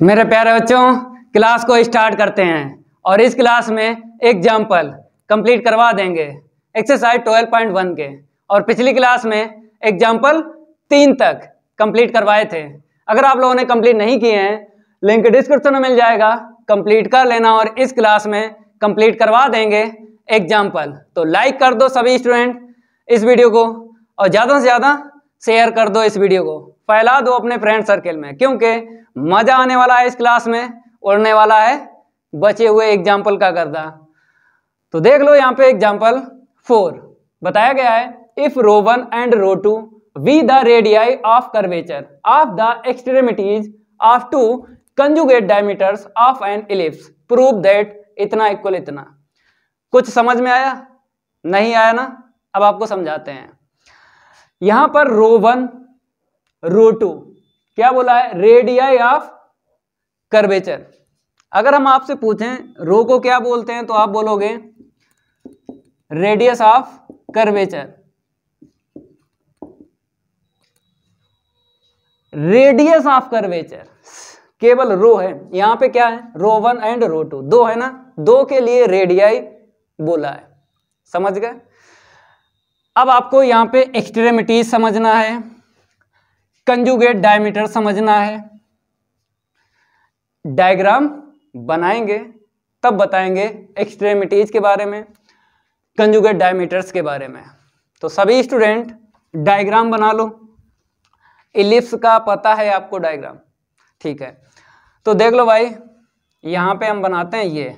मेरे प्यारे बच्चों, क्लास को स्टार्ट करते हैं और इस क्लास में एग्ज़ाम्पल कंप्लीट करवा देंगे। एक्सरसाइज 12.1 के। और पिछली क्लास में एग्ज़ाम्पल तीन तक कंप्लीट करवाए थे। अगर आप लोगों ने कंप्लीट नहीं किए हैं लिंक डिस्क्रिप्शन में मिल जाएगा। कंप्लीट कर लेना और इस क्लास में कंप्लीट करवा देंगे एग्ज़ाम्पल तो लाइक कर दो सभी स्टूडेंट इस वीडियो को और ज़्यादा से ज़्यादा शेयर कर दो इस वीडियो को। फैला दो अपने फ्रेंड सर्किल में। क्योंकि मज़ा आने वाला है इस क्लास में, उड़ने वाला है, बचे हुए एग्ज़ाम्पल का गर्दा। तो देख लो यहाँ पे एग्ज़ाम्पल फोर बताया गया है if rho one and rho two be the radii of curvature of the extremities of two conjugate diameters of an ellipse prove that इतना इक्वल इतना। कुछ समझ में आया? नहीं आया ना? अब आपको समझाते हैं। यहाँ पर रो वन, रो टू। क्या बोला है? Radii of curvature. अगर हम आपसे पूछें, रो को क्या बोलते हैं तो आप बोलोगे, radius of curvature. Radius of curvature, केवल रो है, यहाँ पे क्या है? Rho one and rho two. दो है ना? दो के लिए रेडियाई बोला है। समझ गए? अब आपको यहाँ पे एक्सट्रेमिटीज समझना है कंजुगेट डायमीटर समझना है। डायग्राम बनाएँगे, तब बताएँगे एक्सट्रेमिटीज के बारे में कंजुगेट डायमीटर्स के बारे में। तो सभी स्टूडेंट डायग्राम बना लो। इलिप्स का पता है आपको डायग्राम ठीक है। तो देख लो भाई, यहाँ पे हम बनाते हैं ये।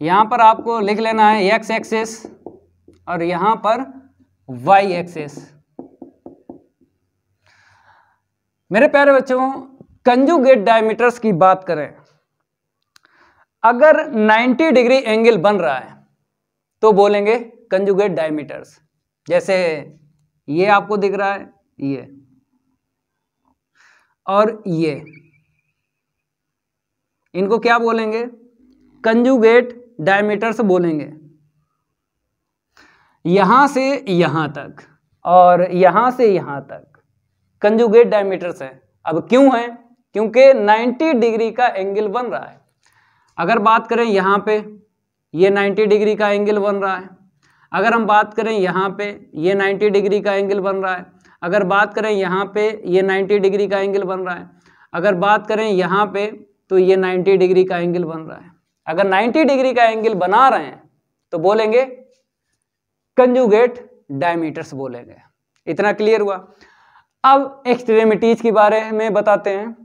यहाँ पर आपको लिख लेना है एक्स एक्सेस और यहाँ पर वाई एक्सेस मेरे प्यारे बच्चों कंजुगेट डायमीटर्स की बात करें। अगर 90 डिग्री एंगल बन रहा है तो बोलेंगे कंजुगेट डायमीटर्स जैसे ये आपको दिख रहा है, ये। और ये। इनको क्या बोलेंगे? कंजुगेट डायमीटर्स बोलेंगे। यहाँ से यहाँ तक और यहाँ से यहाँ तक। कंजुगेट डायमीटर्स है। अब क्यों है? क्योंकि 90 डिग्री का एंगल बन रहा है। अगर बात करें यहाँ पे, ये 90 डिग्री का एंगल बन रहा है। अगर हम बात करें यहाँ पे, ये 90 डिग्री का एंगल बन रहा है। अगर बात करें यहाँ पे, ये 90 डिग्री का एंगल बन रहा है। अगर बात करें यहाँ पे तो ये 90 डिग्री का एंगल बन रहा है। अगर 90 डिग्री का एंगल बना रहे हैं तो बोलेंगे कंजुगेट डायमीटर्स बोलेंगे। इतना क्लियर हुआ? अब एक्सट्रीमिटीज के बारे में बताते हैं।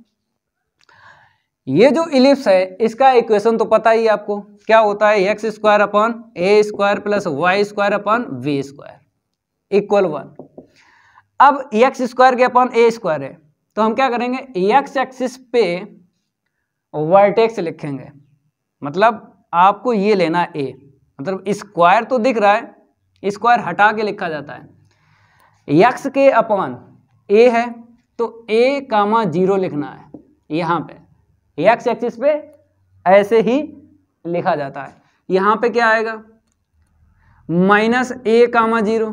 ये जो इलिप्स है, इसका इक्वेशन तो पता ही आपको। क्या होता है? X square upon a square plus y square upon b square, equal one. अब एक्स स्क्वायर के अपॉन ए स्क्वायर है तो हम क्या करेंगे? एक्स एक्सिस पे वर्टेक्स लिखेंगे। मतलब आपको ये लेना ए मतलब स्क्वायर तो दिख रहा है स्क्वायर हटा के लिखा जाता है। यक्स के अपॉन ए है तो ए कामा ज़ीरो लिखना है, यहाँ पे। एक्स एक्सिस पे ऐसे ही लिखा जाता है। यहाँ पे क्या आएगा? माइनस ए कामा ज़ीरो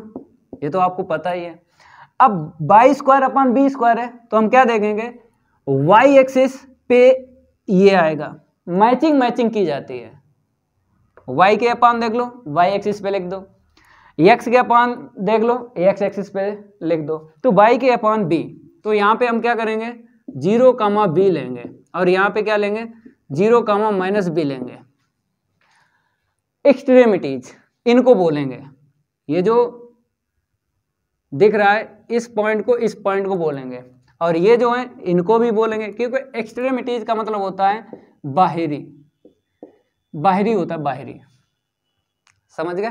ये तो आपको पता ही है। अब y square upon b square है तो हम क्या देखेंगे? वाई एक्सिस पे ये आएगा। मैचिंग मैचिंग की जाती है। Y के अपान देख लो, y एक्सिस पे लिख दो। X के अपान देख लो, x एक्सिस पे लिख दो। तो y के अपान b तो यहाँ पे हम क्या करेंगे? ज़ीरो कामा बी लेंगे। और यहाँ पे क्या लेंगे? ज़ीरो कामा माइनस बी लेंगे। एक्सट्रीमिटीज इनको बोलेंगे। ये जो दिख रहा है, इस पॉइंट को इस पॉइंट को बोलेंगे। और ये जो है, इनको भी बोलेंगे, क्योंकि एक्सट्रीमिटीज का मतलब होता है बाहरी। बाहरी होता है, बाहरी। समझ गए?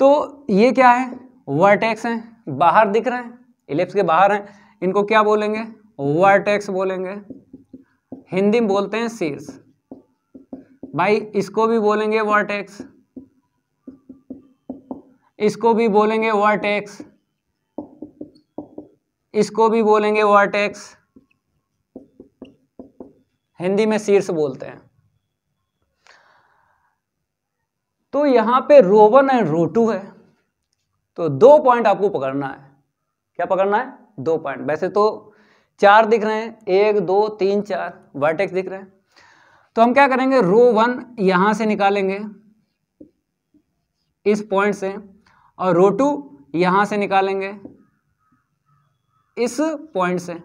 तो ये क्या है? वर्टेक्स हैं, बाहर दिख रहे हैं इलिप्स के बाहर हैं। इनको क्या बोलेंगे? वर्टेक्स बोलेंगे। हिंदी में बोलते हैं शीर्ष भाई, इसको भी बोलेंगे वर्टेक्स इसको भी बोलेंगे वर्टेक्स इसको भी बोलेंगे वर्टेक्स हिंदी में शीर्ष बोलते हैं। तो यहाँ पे rho one and rho two है। तो दो पॉइंट आपको पकड़ना है। क्या पकड़ना है? दो पॉइंट वैसे तो चार दिख रहे हैं। एक, दो, तीन, चार। वर्टेक्स दिख रहे हैं। तो हम क्या करेंगे? रो वन यहाँ से निकालेंगे। इस पॉइंट से। और रो टू यहाँ से निकालेंगे। इस पॉइंट से।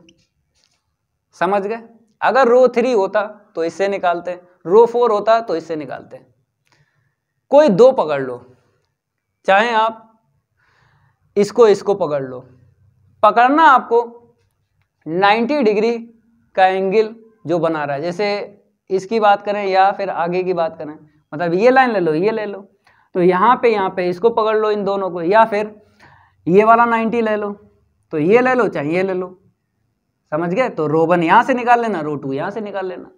समझ गए? अगर रो थ्री होता तो इससे निकालते रो फोर होता तो इससे निकालते। कोई दो पकड़ लो। चाहे आप इसको इसको पकड़ लो। पकड़ना आपको 90 डिग्री का एंगल जो बना रहा है। जैसे इसकी बात करें या फिर आगे की बात करें। मतलब ये लाइन ले लो, ये ले लो। तो यहाँ पे यहाँ पे इसको पकड़ लो इन दोनों को। या फिर ये वाला 90 ले लो। तो ये ले लो, चाहे ये ले लो। समझ गए? तो रोबन यहाँ से निकाल लेना रो टू यहाँ से निकाल लेना।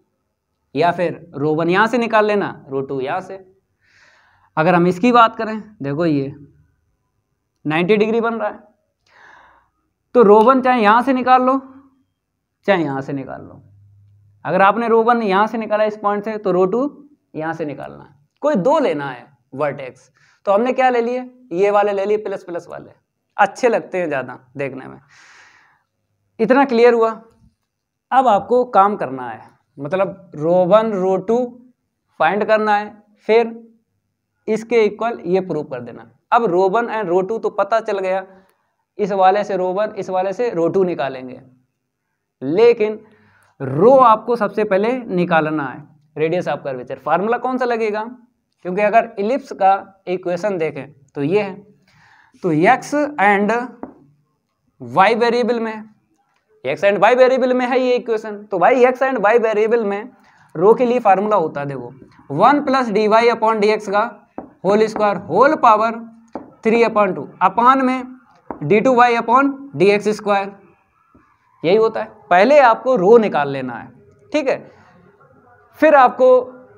या फिर रोबन यहाँ से निकाल लेना रो टू यहाँ से। अगर हम इसकी बात करें, देखो ये 90 डिग्री बन रहा है। तो रोबन चाहे यहाँ से निकाल लो, चाहे यहाँ से निकाल लो। अगर आपने रोबन यहाँ से निकाला इस पॉइंट से तो रो टू यहाँ से निकालना है। कोई दो लेना है, वर्टेक्स। तो हमने क्या ले लिए? ये वाले ले लिए, प्लस प्लस वाले। अच्छे लगते हैं ज़्यादा देखने में। इतना क्लियर हुआ। अब आपको काम करना है। मतलब rho one rho two find करना है, फिर इसके इक्वल ये प्रूव कर देना। अब rho one and rho two तो पता चल गया। इस वाले से रो वन इस वाले से रो टू निकालेंगे। लेकिन रो आपको सबसे पहले निकालना है। रेडियस ऑफ़ कर्वेचर फार्मूला कौन सा लगेगा? क्योंकि अगर इलिप्स का इक्वेशन देखें तो ये है। तो एक्स एंड वाई वेरिएबल में एक्स एंड वाई वेरिएबल में है ये इक्वेशन तो भाई एक्स एंड वाई वेरिएबल में रो के लिए फार्मूला होता है देखो one plus d y upon d x का whole square whole power three upon two upon में d two y upon d x square यही होता है। पहले आपको रो निकाल लेना है, ठीक है? फिर आपको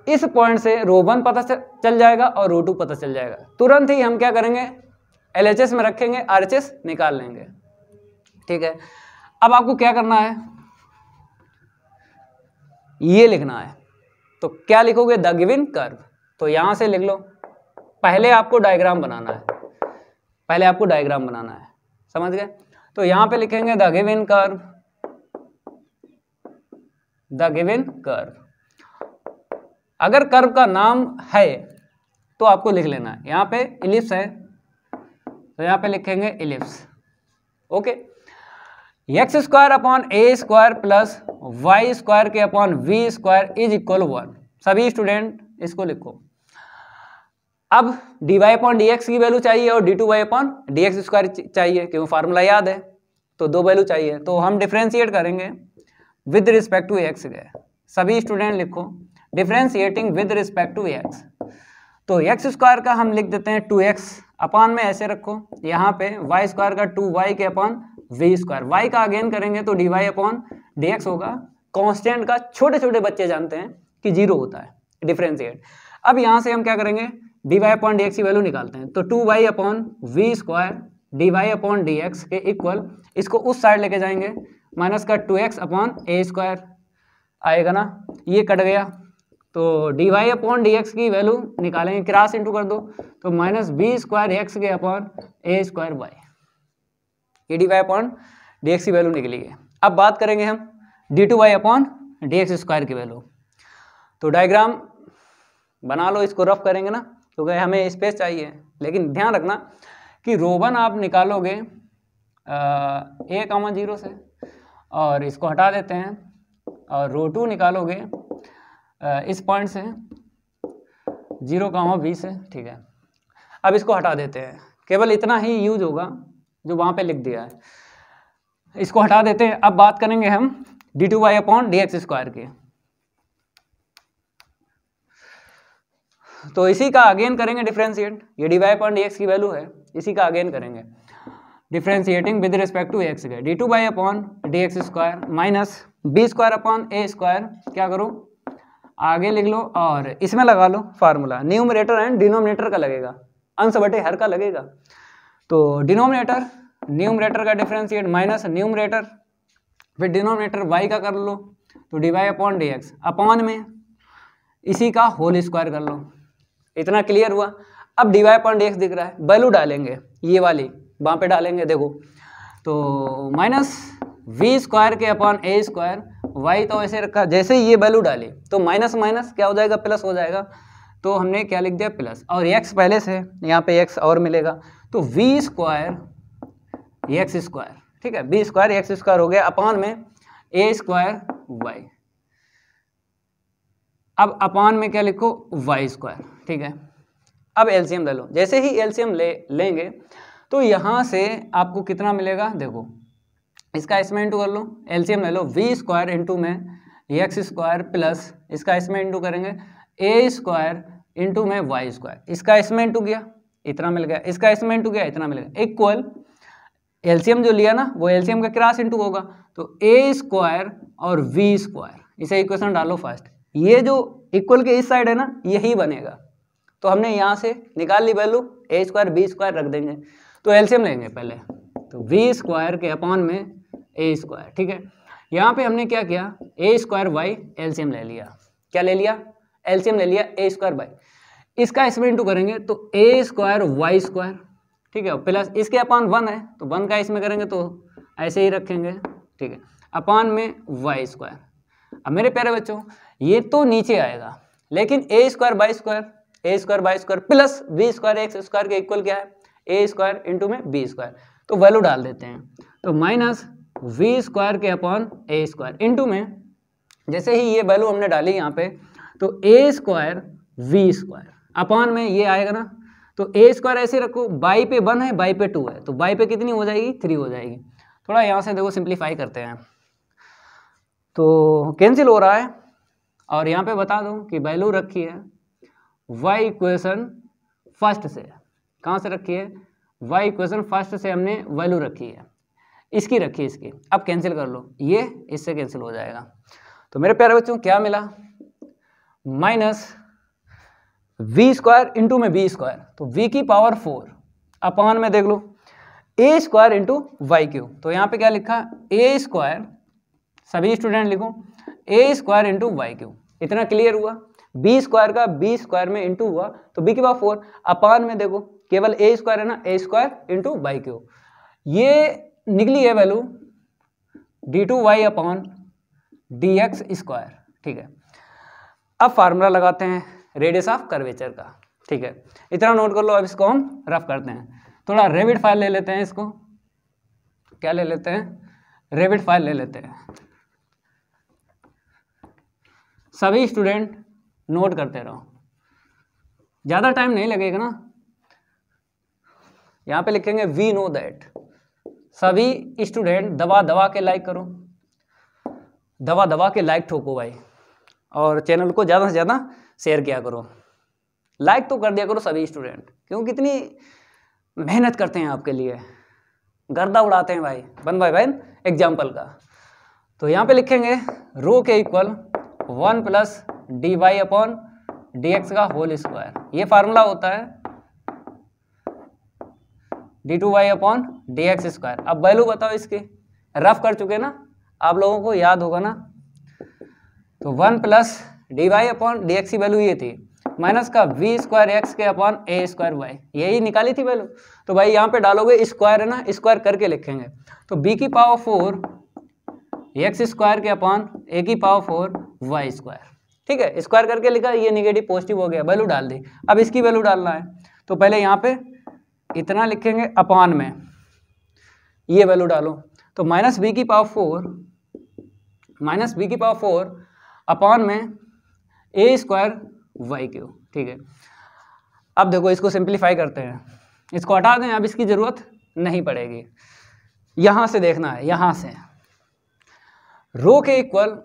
इस पॉइंट से रो वन पता चल जाएगा और रो टू पता चल जाएगा। तुरंत ही हम क्या करेंगे? एल में रखेंगे आर निकाल लेंगे। ठीक है? अब आपको क्या करना है? ये लिखना है। तो क्या लिखोगे? The given curve. तो यहाँ से लिख लो। पहले आपको डायग्राम बनाना है। पहले आपको डायग्राम बनाना है। समझ गए? तो यहाँ पे लिखेंगे the given curve. The given curve. अगर कर्व का नाम है तो आपको लिख लेना है। यहाँ पे इलिप्स है। तो यहाँ पे लिखेंगे ellipse okay x square upon a square plus y square के upon v square is equal one सभी स्टूडेंट इसको लिखो। अब d y upon d x की वैल्यू चाहिए और d two y upon d x square चाहिए, क्योंकि फार्मूला याद है तो दो वैल्यू चाहिए। तो हम डिफ्रेंशिएट करेंगे विद रिस्पेक्ट टू एक्स गए सभी स्टूडेंट लिखो। Differentiating with respect to x तो एक्स स्क्वायर का हम लिख देते हैं टू एक्स अपान में ऐसे रखो, यहाँ पे वाई स्क्वायर का टू वाई के अपॉन वी स्क्वायर वाई का अगेन करेंगे तो d y upon d x होगा। कॉन्स्टेंट का छोटे छोटे बच्चे जानते हैं कि ज़ीरो होता है डिफ्रेंशिएट अब यहाँ से हम क्या करेंगे? D y upon d x की वैल्यू निकालते हैं। तो two y upon v square d y upon d x के इक्वल इसको उस साइड लेके जाएँगे। माइनस का two x upon a square आएगा ना? ये कट गया। तो d y upon d x की वैल्यू निकालेंगे, क्रास इंटू कर दो तो माइनस बी स्क्वायर एक्स के अपॉन ए स्क्वायर वाई ये d y upon d x की वैल्यू निकली है। अब बात करेंगे हम d two y upon d x square की वैल्यू। तो डायग्राम बना लो, इसको रफ करेंगे ना, क्योंकि तो हमें स्पेस चाहिए। लेकिन ध्यान रखना कि रोबन आप निकालोगे ए कामा ज़ीरो से, और इसको हटा देते हैं, और रो टू निकालोगे इस पॉइंट से ज़ीरो कामा बी से, ठीक है। अब इसको हटा देते हैं। केवल इतना ही यूज़ होगा जो वहाँ पे लिख दिया है। इसको हटा देते हैं। अब बात करेंगे हम d two y upon d x square की। तो इसी का अगेन करेंगे डिफ्रेंशिएट ये d y upon d x की वैल्यू है। इसी का अगेन करेंगे। Differentiating with respect to x के d two y upon d x square minus b square upon a square क्या करो? आगे लिख लो और इसमें लगा लो फार्मूला। न्यूमरेटर एंड डिनोमिनेटर का लगेगा। अंश बटे हर का लगेगा। तो डिनोमिनेटर, न्यूमरेटर का डिफ्रेंशिएट माइनस न्यूमरेटर, फिर डिनोमिनेटर वाई का कर लो। तो d y upon d x upon में इसी का होल स्क्वायर कर लो। इतना क्लियर हुआ? अब d y upon d x दिख रहा है। वैल्यू डालेंगे। ये वाली, वहाँ पे डालेंगे, देखो। तो माइनस वी स्क्वायर के अपॉन ए स्क्वायर वाई तो ऐसे रखा, जैसे ही ये वैल्यू डाली तो माइनस माइनस क्या हो जाएगा? प्लस हो जाएगा। तो हमने क्या लिख दिया? प्लस और एक्स पहले से यहाँ पे एक्स और मिलेगा। तो वी स्क्वायर एक्स स्क्वायर ठीक है? बी स्क्वायर एक्स स्क्वायर हो गया अपान में ए स्क्वायर वाई अब अपान में क्या लिखो? वाई स्क्वायर ठीक है? अब एलसीएम ले लो जैसे ही एलसीएम ले, लेंगे तो यहाँ से आपको कितना मिलेगा? देखो इसका इसमें इंटू कर लो एलसीएम ले लो वी स्क्वायर इंटू में एक्स स्क्वायर प्लस इसका इसमें इंटू करेंगे ए स्क्वायर इंटू में वाई स्क्वायर इसका इसमें इंटू किया? इतना मिल गया। इसका इसमें इंटू किया? इतना मिल गया। इक्वल एलसीएम जो लिया ना, वो एलसीएम का क्रॉस इंटू होगा। तो ए स्क्वायर और वी स्क्वायर इसे इक्वेशन डालो फ़र्स्ट ये जो इक्वल के इस साइड है ना, यही बनेगा। तो हमने यहाँ से निकाल ली value a square b square रख देंगे। तो एलसीएम लेंगे पहले। तो वी स्क्वायर के अपॉन में ए स्क्वायर ठीक है? यहाँ पे हमने क्या किया? ए स्क्वायर वाई एलसीएम ले लिया। क्या ले लिया? एलसीएम ले लिया ए स्क्वायर वाई इसका इसमें इंटू करेंगे तो ए स्क्वायर वाई स्क्वायर ठीक है? प्लस इसके अपान वन है तो वन का इसमें करेंगे तो ऐसे ही रखेंगे, ठीक है? अपान में वाई स्क्वायर अब मेरे प्यारे बच्चों, ये तो नीचे आएगा, लेकिन a square by square a square by square plus b square x square के इक्वल क्या है? ए स्क्वायर इंटू में बी स्क्वायर तो वैल्यू डाल देते हैं। तो माइनस वी स्क्वायर के अपॉन ए स्क्वायर इंटू में, जैसे ही ये वैल्यू हमने डाली यहाँ पे तो a square v square upon में ये आएगा ना तो ए स्क्वायर ऐसे रखो बाई पे वन है बाई पे टू है. तो बाई पे कितनी हो जाएगी? थ्री हो जाएगी. थोड़ा यहाँ से देखो सिंप्लीफाई करते हैं. तो कैंसिल हो रहा है, और यहाँ पे बता दूँ कि वैल्यू रखी है वाई इक्वेशन फ़र्स्ट से. कहाँ से रखी है? वाई इक्वेशन फ़र्स्ट से हमने वैल्यू रखी है. इसकी रखी इसकी। अब कैंसिल कर लो। ये इससे कैंसिल हो जाएगा। तो मेरे प्यारे बच्चों, क्या मिला? माइनस वी स्क्वायर इंटू में बी स्क्वायर तो वी की पावर फोर अपान में देख लो। A square into y cube तो यहाँ पे क्या लिखा? ए स्क्वायर सभी स्टूडेंट लिखो। A square into y cube इतना क्लियर हुआ? बी स्क्वायर का बी स्क्वायर में इंटू हुआ। तो बी की पावर फोर अपान में देखो। केवल ए स्क्वायर है ना? A square into y cube ये निकली है value d two y upon d x square ठीक है। अब फार्मूला लगाते हैं रेडियस ऑफ़ कर्वेचर का, ठीक है। इतना नोट कर लो, अब इसको हम रफ करते हैं। थोड़ा रेविड फ़ाइल ले लेते हैं इसको। क्या ले लेते हैं? रेविड फ़ाइल ले लेते हैं। सभी स्टूडेंट नोट करते रहो। ज़्यादा टाइम नहीं लगेगा ना। यहाँ पे लिखेंगे वी नो दैट सभी स्टूडेंट दवा दवा के लाइक करो। दवा दवा के लाइक ठोको भाई। और चैनल को ज़्यादा से ज़्यादा शेयर किया करो। लाइक तो कर दिया करो सभी स्टूडेंट क्यों कितनी मेहनत करते हैं आपके लिए। गर्दा उड़ाते हैं भाई। बन भाई भाई एग्ज़ाम्पल का। तो यहाँ पे लिखेंगे, रो के equal one plus d y upon d x का होल स्क्वायर ये फार्मूला होता है d two y upon d x square अब वैल्यू बताओ इसकी। रफ कर चुके ना? आप लोगों को याद होगा ना? तो one plus d y upon d x की वैल्यू ये थी। माइनस का वी स्क्वायर एक्स के अपॉन ए स्क्वायर वाई यही निकाली थी वैल्यू तो भाई यहाँ पे डालोगे स्क्वायर है ना? स्क्वायर करके लिखेंगे। तो बी की पावर फोर एक्स स्क्वायर के अपॉन ए की पावर फोर वाई स्क्वायर ठीक है? स्क्वायर करके लिखा, ये निगेटिव पॉजिटिव हो गया। वैल्यू डाल दी। अब इसकी वैल्यू डालना है। तो पहले यहाँ पे इतना लिखेंगे अपॉन में। ये वैल्यू डालो। तो माइनस बी की पावर फोर माइनस बी की पावर फोर अपॉन में ए स्क्वायर वाई क्यू ठीक है? अब देखो, इसको सिंप्लीफाई करते हैं। इसको हटा दें, अब इसकी ज़रूरत नहीं पड़ेगी। यहाँ से देखना है, यहाँ से। रो के इक्वल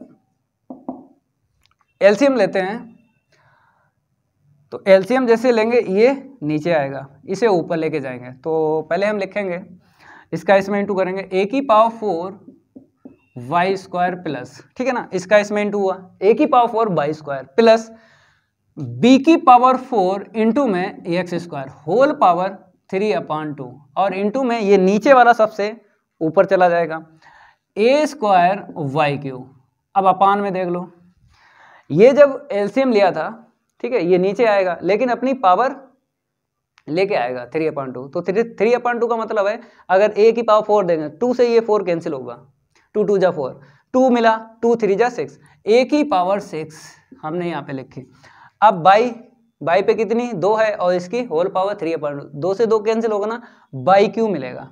एलसीएम लेते हैं। तो एलसीएम जैसे लेंगे, ये नीचे आएगा। इसे ऊपर लेके जाएँगे। तो पहले हम लिखेंगे, इसका इसमें इंटू करेंगे। ए की power four y square plus ठीक है ना? इसका इसमें इंटू हुआ। ए की power four y square plus b की पावर फोर इंटू में a x square whole power three upon two और इंटू में ये नीचे वाला सबसे ऊपर चला जाएगा। ए स्क्वायर वाई क्यू अब अपान में देख लो। ये जब एलसीएम लिया था ठीक है, ये नीचे आएगा, लेकिन अपनी पावर लेके आएगा थ्री अपॉइंट टू तो थ्री थ्री अपॉइंट टू का मतलब है, अगर ए की पावर फोर देंगे टू से ये फोर कैंसिल होगा टू टू जा फोर टू मिला टू थ्री जा सिक्स ए की पावर सिक्स हमने यहाँ पे लिखी. अब बाई बाई पे कितनी? दो है, और इसकी होल पावर थ्री अपन दो से दो कैंसिल होगा ना बाई क्यू मिलेगा.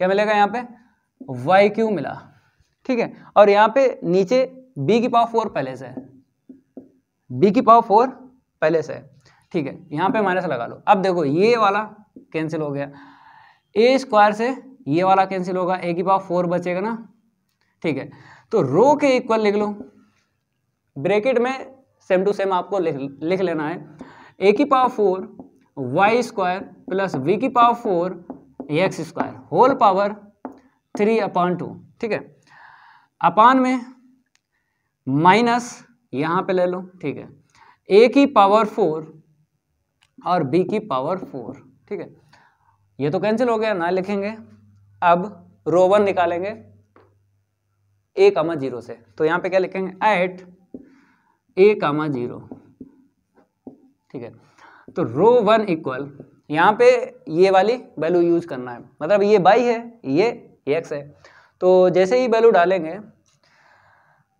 क्या मिलेगा यहाँ पे? वाई क्यू मिला. ठीक है, और यहाँ पे नीचे बी की पावर फोर पहले से है. बी की पावर फोर पहले से है। ठीक है, यहाँ पे माइनस लगा लो। अब देखो, ये वाला कैंसिल हो गया। ए स्क्वायर से ये वाला कैंसिल होगा ए की पावर फोर बचेगा ना। ठीक है तो रो के इक्वल लिख लो। ब्रैकेट में सेम टू सेम आपको लिख लिख लेना है। ए की power four y square plus v की power four x square whole power three upon two ठीक है, अपान में माइनस यहाँ पे ले लो, ठीक है। ए की पावर फोर और बी की पावर फोर ठीक है। ये तो कैंसिल हो गया, ना लिखेंगे। अब रो वन निकालेंगे ए कामा ज़ीरो से। तो यहाँ पे क्या लिखेंगे? एट ए कामा ज़ीरो ठीक है। तो रो वन इक्वल यहाँ पे ये वाली वैल्यू यूज़ करना है। मतलब ये बाई है, ये एक्स है। तो जैसे ही वैल्यू डालेंगे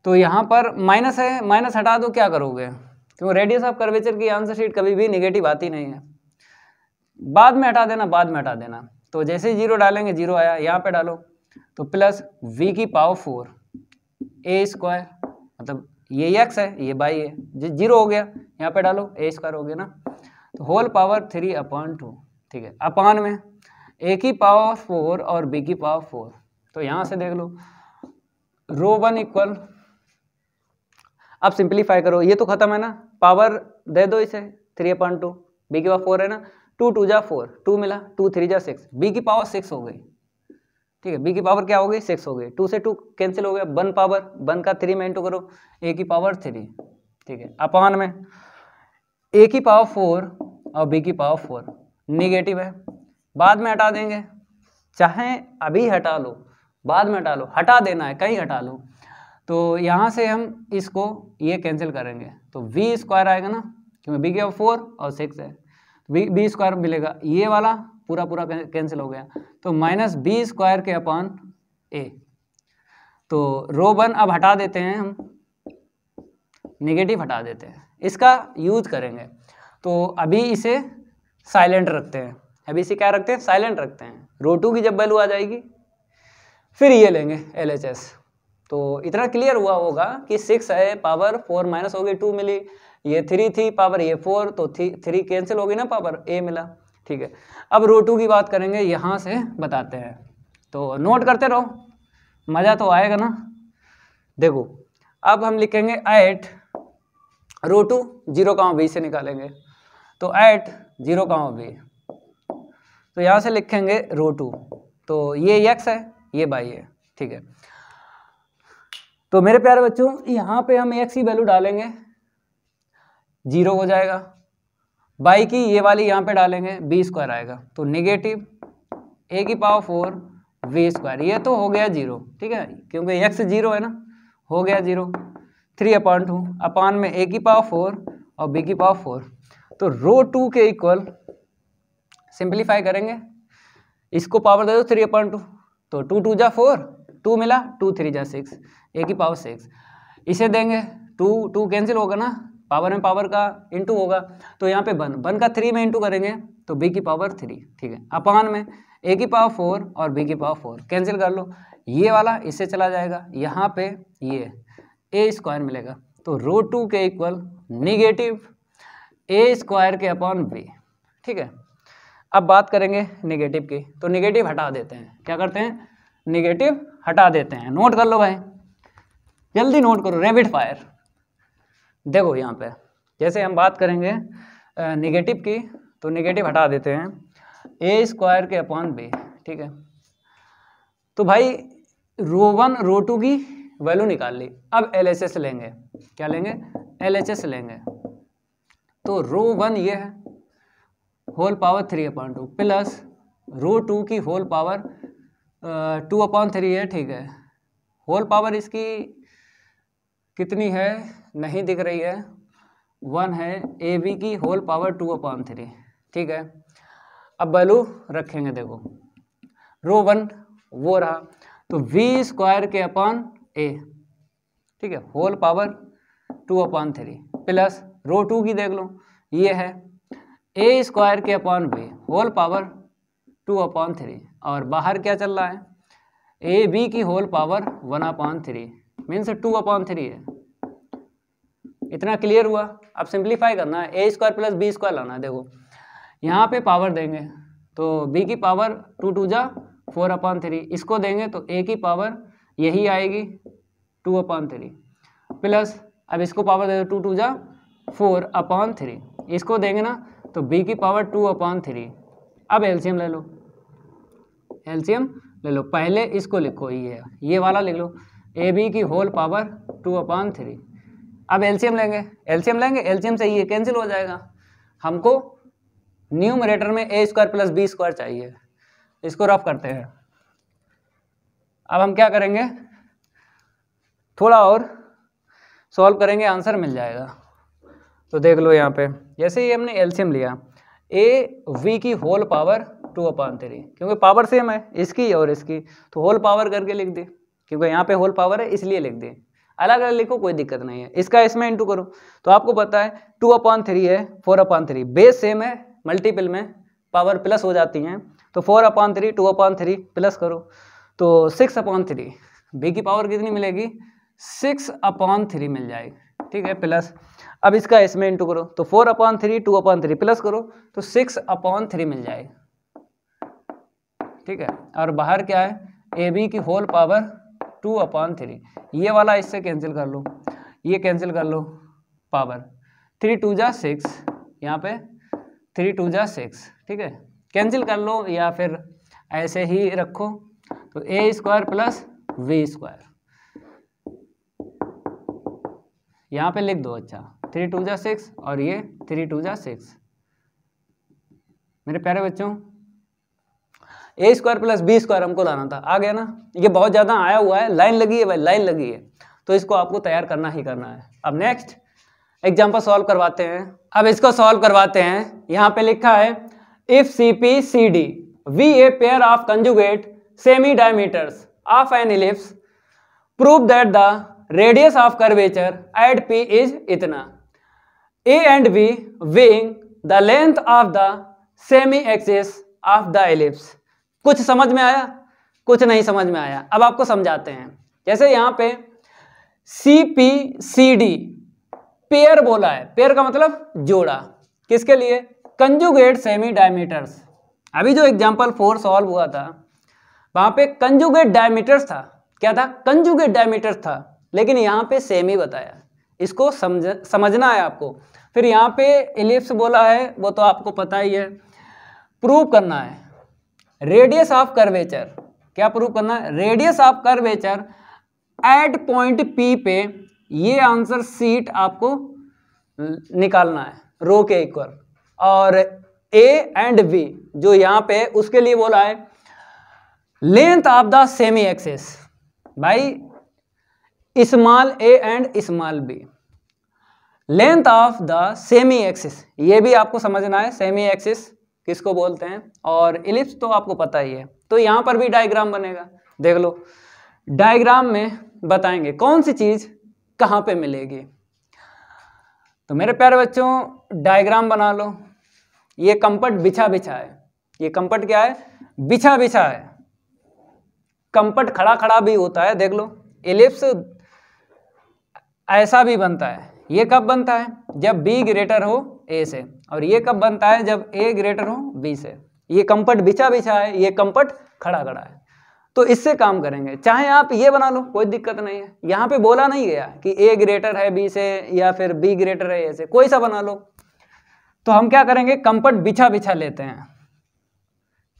तो यहाँ पर माइनस है माइनस हटा दो, क्या करोगे? क्योंकि रेडियस ऑफ़ कर्वेचर की आंसर शीट कभी भी निगेटिव आती नहीं है। बाद में हटा देना, बाद में हटा देना। तो जैसे ज़ीरो डालेंगे ज़ीरो आया, यहाँ पे डालो। तो प्लस वी की पावर फोर ए स्क्वायर मतलब ये एक्स है, ये बाई है। ज़ीरो हो गया, यहाँ पे डालो ए स्क्वायर हो गया ना। तो whole power three upon two ठीक है। अपान में ए की पावर फोर और बी की पावर फोर तो यहाँ से देख लो रो वन इक्वल अब सिंप्लीफाई करो, ये तो खत्म है ना? पावर दे दो इसे थ्री अपॉन टू बी की पावर फोर है ना? टू टू जा फोर टू मिला टू थ्री जा सिक्स बी की पावर सिक्स हो गई। ठीक है बी की पावर क्या हो गई? सिक्स हो गई। टू से टू कैंसिल हो गया वन पावर वन का थ्री में इंटू करो ए की पावर थ्री ठीक है अपान में। ए की पावर फोर और बी की पावर फोर निगेटिव है। बाद में हटा देंगे। चाहे अभी हटा लो, बाद में हटा लो। हटा देना है, कहीं हटा लो। तो यहाँ से हम इसको ये कैंसिल करेंगे। तो वी स्क्वायर आएगा ना, क्योंकि बी की फोर और सिक्स है। बी बी स्क्वायर मिलेगा। ये वाला पूरा पूरा कैंसिल हो गया। तो माइनस बी स्क्वायर के अपॉन ए तो रो वन अब हटा देते हैं हम। निगेटिव हटा देते हैं। इसका यूज़ करेंगे। तो अभी इसे साइलेंट रखते हैं। अभी इसे क्या रखते हैं? साइलेंट रखते हैं। रो टू की जब वैल्यू आ जाएगी, फिर ये लेंगे एल एच एस तो इतना क्लियर हुआ होगा कि सिक्स है पावर फोर माइनस हो गई टू मिली। ये थ्री थी पावर ये फोर तो थ्री थ्री कैंसिल हो गई ना पावर ए मिला। ठीक है। अब रो टू की बात करेंगे, यहाँ से बताते हैं। तो नोट करते रहो। मज़ा तो आएगा ना। देखो, अब हम लिखेंगे at rho two zero comma b से निकालेंगे। तो एट ज़ीरो कामा बी तो यहाँ से लिखेंगे रो टू तो ये एक्स है, ये बाई है। ठीक है। तो मेरे प्यारे बच्चों, यहाँ पे हम एक्स की वैल्यू डालेंगे। ज़ीरो हो जाएगा। बाई की ये वाली यहाँ पे डालेंगे बी स्क्वायर आएगा। तो निगेटिव ए की पावर फोर वी स्क्वायर ये तो हो गया ज़ीरो ठीक है? क्योंकि एक्स ज़ीरो है ना? हो गया zero three upon two upon में ए की पावर फोर और बी की पावर फोर तो रो टू के इक्वल सिंप्लीफाई करेंगे। इसको पावर दे दो थ्री अपॉन टू तो टू टू जा फोर टू मिला, टू थ्री जा सिक्स ए की पावर सिक्स। इसे देंगे, टू टू कैंसिल होगा ना पावर में पावर का इंटू होगा तो यहाँ पे वन वन का थ्री में इंटू करेंगे तो बी की पावर थ्री ठीक है। अपान में ए की पावर फोर और बी की पावर फोर कैंसिल कर लो। ये वाला इससे चला जाएगा, यहाँ पे ये ए स्क्वायर मिलेगा तो रो टू के इक्वल निगेटिव ए स्क्वायर के अपॉन बी ठीक है। अब बात करेंगे निगेटिव की तो निगेटिव हटा देते हैं, क्या करते हैं? निगेटिव हटा देते हैं। नोट कर लो भाई। जल्दी नोट करो रेबिड फायर देखो यहाँ पे, जैसे हम बात करेंगे निगेटिव की तो निगेटिव हटा देते हैं। ए स्क्वायर के अपॉन बी ठीक है? तो भाई रो वन रो टू की वैल्यू निकाल ली। अब एल एच एस लेंगे। क्या लेंगे? एल एच एस लेंगे। तो रो वन ये है whole power three upon two plus rho two की whole power two upon three है, ठीक है। होल पावर इसकी कितनी है? नहीं दिख रही है। वन है ए बी की whole power two upon three ठीक है। अब वैल्यू रखेंगे, देखो। रो वन वो रहा। तो वी स्क्वायर के अपॉन ए ठीक है। Whole power two upon three plus rho two की देख लो। ये है ए स्क्वायर के upon b whole power two upon three और बाहर क्या चल रहा है? ए बी की whole power one upon three means two upon three है। इतना क्लियर हुआ? अब सिंप्लीफाई करना है। A square plus b square लाना है, देखो। यहाँ पे पावर देंगे। तो बी की पावर टू टू जा फोर अपॉन थ्री इसको देंगे तो ए की पावर यही आएगी टू अपॉन थ्री प्लस अब इसको पावर दे दो टू टू जा फोर अपॉन थ्री इसको देंगे ना तो बी की पावर टू अपॉन थ्री अब एलसीएम ले लो। एलसीएम ले लो, पहले इसको लिखो, ये ये वाला लिख लो ए बी की whole power two upon three अब एलसीएम लेंगे एलसीएम लेंगे एलसीएम से ये कैंसिल हो जाएगा। हमको न्यूमरेटर में a square plus b square चाहिए। इसको रफ करते हैं। अब हम क्या करेंगे? थोड़ा और सॉल्व करेंगे आंसर मिल जाएगा। तो देख लो यहाँ पे, जैसे ही हमने एलसीएम लिया ए वी की whole power two upon three, क्योंकि पावर सेम है, इसकी और इसकी। तो होल पावर करके लिख दी, क्योंकि यहाँ पे होल पावर है, इसलिए लिख दी। अलग अलग लिखो, कोई दिक्कत नहीं है। इसका इसमें इंटू करो। तो आपको पता है टू अपॉन थ्री है four upon three base same है मल्टीपल में पावर प्लस हो जाती हैं। तो four upon three two upon three plus करो। तो सिक्स अपॉन थ्री बी की पावर कितनी मिलेगी? सिक्स अपॉन थ्री मिल जाएगी। ठीक है प्लस अब इसका इसमें इंटू करो। तो four upon three two upon three plus करो। तो सिक्स अपॉन थ्री मिल जाएगा। ठीक है? और बाहर क्या है? ए बी की whole power two upon three ये वाला इससे कैंसिल कर लो। ये कैंसिल कर लो पावर थ्री टू जा सिक्स यहाँ पे थ्री टू जा सिक्स ठीक है? कैंसिल कर लो या फिर ऐसे ही रखो। तो a square plus b square यहाँ पे लिख दो अच्छा। थ्री टू जा सिक्स और ये थ्री टू जा सिक्स मेरे प्यारे बच्चों a square plus b square हमको लाना था। आ गया ना? ये बहुत ज़्यादा आया हुआ है। लाइन लगी है भाई लाइन लगी है। तो इसको आपको तैयार करना ही करना है। अब नेक्स्ट एग्ज़ाम्पल सॉल्व करवाते हैं। अब इसको सॉल्व करवाते हैं। यहाँ पे लिखा है if C P C D be a pair of conjugate semi diameters of an ellipse prove that the radius of curvature at P is इतना। A and b being the length of the semi axis of the ellipse कुछ समझ में आया, कुछ नहीं समझ में आया। अब आपको समझाते हैं। जैसे यहाँ पे C P C D pair बोला है। पेयर का मतलब जोड़ा। किसके लिए? कंजुगेट सेमी डायमीटर्स अभी जो एग्जांपल फोर सॉल्व हुआ था, वहाँ पे कंजुगेट डायमीटर्स था। क्या था? कंजुगेट डायमीटर्स था। लेकिन यहाँ पे सेमी बताया। इसको समझ, समझना है आपको। फिर यहाँ पे इलिप्स बोला है, वो तो आपको पता ही है। प्रूव करना है। रेडियस ऑफ़ कर्वेचर क्या प्रूव करना है? Radius of curvature at point P पे ये आंसर सीट आपको निकालना है रो के इक्वल और ए एंड बी जो यहाँ पे उसके लिए बोला है length of the semi axes भाई small a and small b length of the semi axis ये भी आपको समझना है सेमी एक्सिस किसको बोलते हैं? और इलिप्स तो आपको पता ही है। तो यहाँ पर भी डायग्राम बनेगा। देख लो। डायग्राम में बताएँगे कौन सी चीज़ कहाँ पे मिलेगी। तो मेरे प्यारे बच्चों डायग्राम बना लो। ये कंपट बिछा बिछा है। ये कंपट क्या है? बिछा बिछा है। कंपट खड़ा खड़ा भी होता है। देख लो। इलिप्स ऐसा भी बनता है। ये कब बनता है? जब बी ग्रेटर हो ए से। और ये कब बनता है? जब ए ग्रेटर हो बी से। ये कंपट बिछा बिछा है, ये कंपट खड़ा खड़ा है। तो इससे काम करेंगे। चाहे आप ये बना लो, कोई दिक्कत नहीं है। यहाँ पे बोला नहीं गया कि ए ग्रेटर है बी से, या फिर बी ग्रेटर है ए से। कोई सा बना लो। तो हम क्या करेंगे? कंपट बिछा बिछा लेते हैं।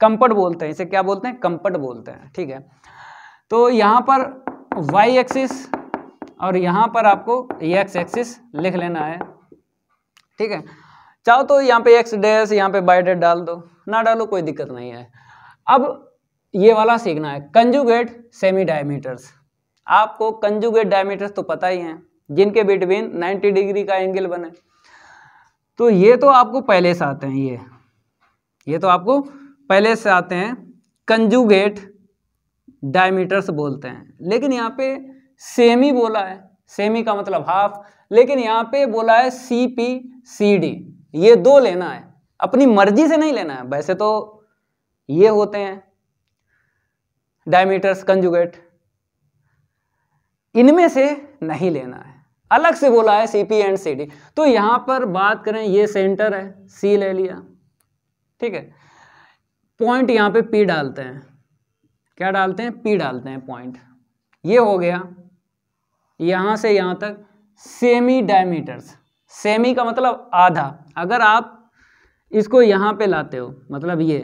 कंपट बोलते हैं। इसे क्या बोलते हैं? कंपट बोलते हैं। ठीक है। तो यहाँ पर वाई एक्सिस और यहाँ पर आपको एक्स एक्सिस लिख लेना है। ठीक है? चाहो तो यहाँ पे एक्स डैश यहाँ पे बाई डेट डाल दो। ना डालो, कोई दिक्कत नहीं है। अब ये वाला सीखना है। कंजुगेट सेमी डायमीटर्स आपको कंजुगेट डायमीटर्स तो पता ही हैं, जिनके बिटवीन 90 डिग्री का एंगल बने। तो ये तो आपको पहले से आते हैं, ये। ये तो आपको पहले से आते हैं कंजुगेट डायमीटर्स बोलते हैं। लेकिन यहाँ पे सेमी बोला है। सेमी का मतलब हाफ़ लेकिन यहाँ पे बोला है सी पी सी डी ये दो लेना है। अपनी मर्ज़ी से नहीं लेना है। वैसे तो ये होते हैं। डायमीटर्स कंजुगेट इनमें से नहीं लेना है। अलग से बोला है C P and C D तो यहाँ पर बात करें, ये सेंटर है। सी ले लिया। ठीक है। पॉइंट यहाँ पे पी डालते हैं। क्या डालते हैं? पी डालते हैं पॉइंट ये हो गया। यहाँ से यहाँ तक सेमी डायमीटर्स सेमी का मतलब आधा। अगर आप इसको यहाँ पे लाते हो मतलब ये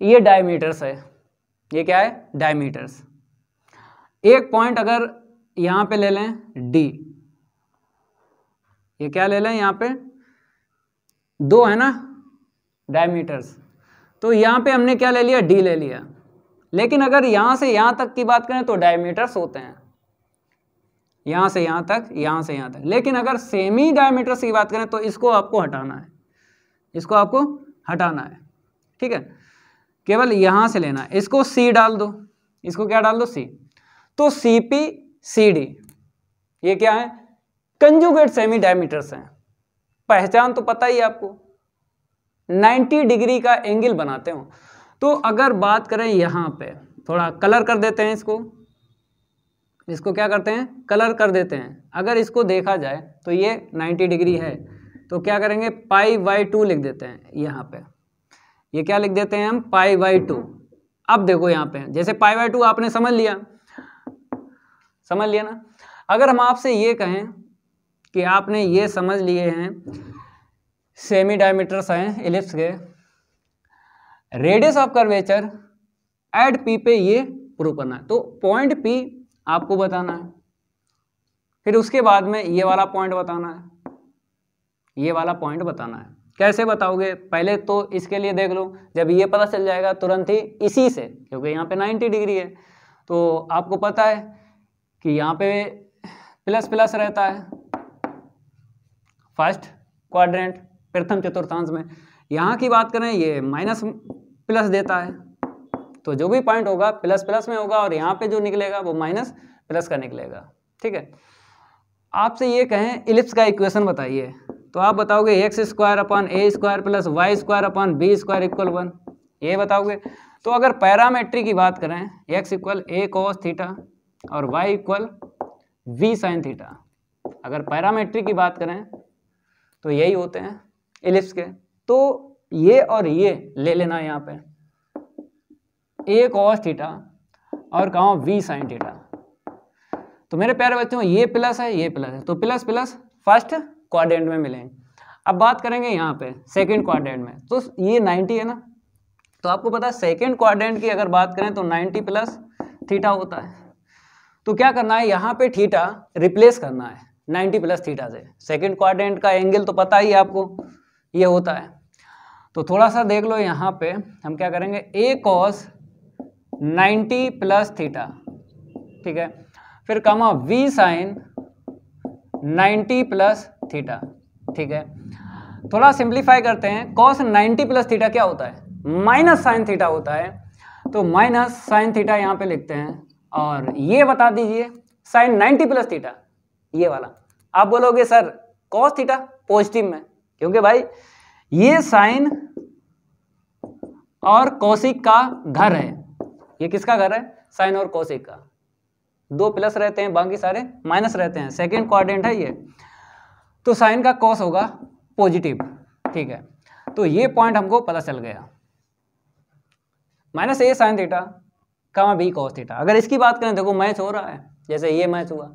ये डायमीटर्स है। ये क्या है? डायमीटर्स एक पॉइंट अगर यहाँ पे ले लें डी ये क्या ले लें यहाँ पे? दो है ना? डायमीटर्स तो यहाँ पे हमने क्या ले लिया? डी ले लिया। लेकिन अगर यहाँ से यहाँ तक की बात करें तो डायमीटर्स होते हैं। यहाँ से यहाँ तक, यहाँ से यहाँ तक। लेकिन अगर सेमी डायमीटर्स की बात करें तो इसको आपको हटाना है। इसको आपको हटाना है। ठीक है? केवल यहाँ से लेना है। इसको सी डाल दो। इसको क्या डाल दो? सी तो सी पी सी डी ये क्या है? कंजुगेट सेमी डायमीटर्स हैं। पहचान तो पता ही आपको। 90 डिग्री का एंगल बनाते हो। तो अगर बात करें यहाँ पे, थोड़ा कलर कर देते हैं इसको। इसको क्या करते हैं? कलर कर देते हैं। अगर इसको देखा जाए तो ये 90 डिग्री है। तो क्या करेंगे? पाई वाई टू लिख देते हैं यहाँ पे। ये क्या लिख देते हैं हम? Pi by two. अब देखो यहाँ पे, जैसे पाई वाई टू आपने समझ लिया। समझ लिया ना? अगर हम आपसे ये कहें कि आपने ये समझ लिए हैं सेमी डायमीटर्स हैं इलिप्स के radius of curvature at P पे ये प्रूव करना है। तो पॉइंट पी आपको बताना है। फिर उसके बाद में ये वाला पॉइंट बताना है। ये वाला पॉइंट बताना है। कैसे बताओगे? पहले तो इसके लिए देख लो, जब ये पता चल जाएगा तुरंत ही इसी से, क्योंकि यहाँ पे 90 डिग्री है। तो आपको पता है कि यहाँ पे प्लस प्लस रहता है। फ़र्स्ट क्वाड्रेंट प्रथम चतुर्थांश में। यहाँ की बात करें, ये माइनस प्लस देता है। तो जो भी पॉइंट होगा प्लस प्लस में होगा और यहाँ पे जो निकलेगा वो माइनस प्लस का निकलेगा। ठीक है? आपसे ये कहें इलिप्स का इक्वेशन बताइए। तो आप बताओगे x square upon a square plus y square upon b square equal one ये बताओगे। तो अगर पैरामेट्री की बात करें x equal a cos theta और y equal b sin theta अगर पैरामेट्री की बात करें तो यही होते हैं इलिप्स के। तो ये और ये ले लेना यहाँ पे। ए कॉस थीटा और कहा वी साइन थीटा तो मेरे प्यारे बच्चों, ये प्लस है, ये प्लस है। तो प्लस प्लस फ़र्स्ट क्वाड्रेंट में मिलेंगे अब बात करेंगे यहाँ पे सेकंड क्वाड्रेंट में। तो ये 90 है ना? तो आपको पता है सेकंड क्वाड्रेंट की अगर बात करें तो 90 प्लस थीटा होता है। तो क्या करना है, यहाँ पे थीटा रिप्लेस करना है 90 प्लस थीटा से। सेकंड क्वाड्रेंट का एंगल तो पता ही आपको, ये होता है। तो थोड़ा सा देख लो यहाँ पे, हम क्या करेंगे ए कॉस 90 प्लस थीटा, ठीक है? फिर comma B sign 90 plus theta, ठीक है? थोड़ा सिंप्लीफाई करते हैं कॉस 90 प्लस थीटा क्या होता है? माइनस साइन थीटा होता है। तो माइनस साइन थीटा यहाँ पे लिखते हैं, और ये बता दीजिए, साइन 90 प्लस थीटा, ये वाला। आप बोलोगे, सर कॉस थीटा पॉजिटिव में, क्योंकि भाई ये साइन और कौशिक का घर है। ये किसका घर है? साइन और कौशिक का। दो प्लस रहते हैं बाकी सारे माइनस रहते हैं। सेकेंड क्वाड्रेंट है ये। तो साइन का कॉस होगा पॉजिटिव ठीक है। तो ये पॉइंट हमको पता चल गया। Minus a sin theta comma b cos theta अगर इसकी बात करें देखो मैच हो रहा है जैसे ये मैच हुआ।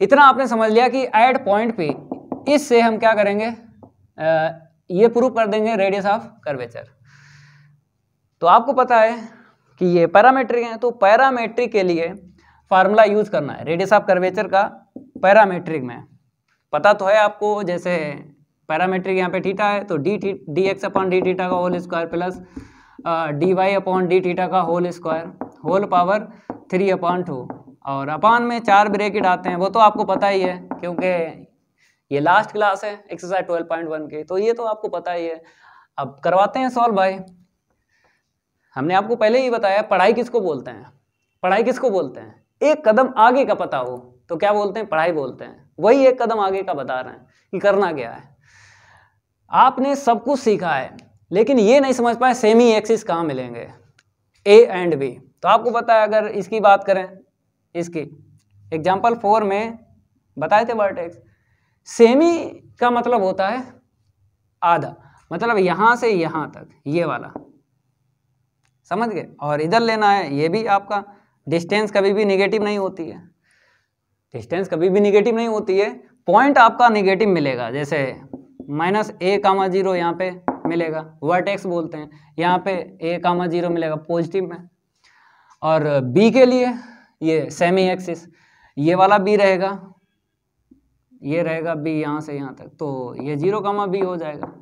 इतना आपने समझ लिया कि एड पॉइंट पे इससे हम क्या करेंगे? आ, ये प्रूव कर देंगे रेडियस ऑफ़ कर्वेचर तो आपको पता है कि ये पैरामेट्रिक है तो पैरामेट्रिक के लिए फार्मूला यूज़ करना है। रेडियस ऑफ़ कर्वेचर का पैरामेट्रिक में। पता तो है आपको, जैसे पैरामेट्रिक यहाँ पे थीटा है तो d t d x upon d theta का whole square plus d y upon d theta का whole square, whole power three upon two. और अपान में चार ब्रेकेट आते हैं, वो तो आपको पता ही है, क्योंकि ये लास्ट क्लास है एक्सरसाइज ट्वेल्व पॉइंट वन की तो ये तो आपको पता ही है। अब करवाते हैं सॉल्व भाई हमने आपको पहले ही बताया, पढ़ाई किसको बोलते हैं? पढ़ाई किसको बोलते हैं? एक कदम आगे का पता हो तो क्या बोलते हैं? पढ़ाई बोलते हैं। वही एक कदम आगे का बता रहे हैं कि करना क्या है। आपने सब कुछ सीखा है, लेकिन ये नहीं समझ पाए सेमी एक्सिस कहाँ मिलेंगे? ए एंड बी तो आपको पता है, अगर इसकी बात करें, इसकी। एग्ज़ाम्पल फोर में बताए थे वर्टेक्स सेमी का मतलब होता है आधा। मतलब यहाँ से यहाँ तक, ये वाला। समझ गए? और इधर लेना है, ये भी आपका डिस्टेंस कभी भी निगेटिव नहीं होती है। डिस्टेंस कभी भी निगेटिव नहीं होती है। पॉइंट आपका निगेटिव मिलेगा, जैसे माइनस ए कामा ज़ीरो यहाँ पे मिलेगा। वर्टेक्स बोलते हैं, यहाँ पे ए कामा ज़ीरो मिलेगा पॉजिटिव में। और बी के लिए ये सेमी एक्सिस ये वाला बी रहेगा। ये रहेगा बी यहाँ से यहाँ तक तो ये ज़ीरो कामा बी हो जाएगा।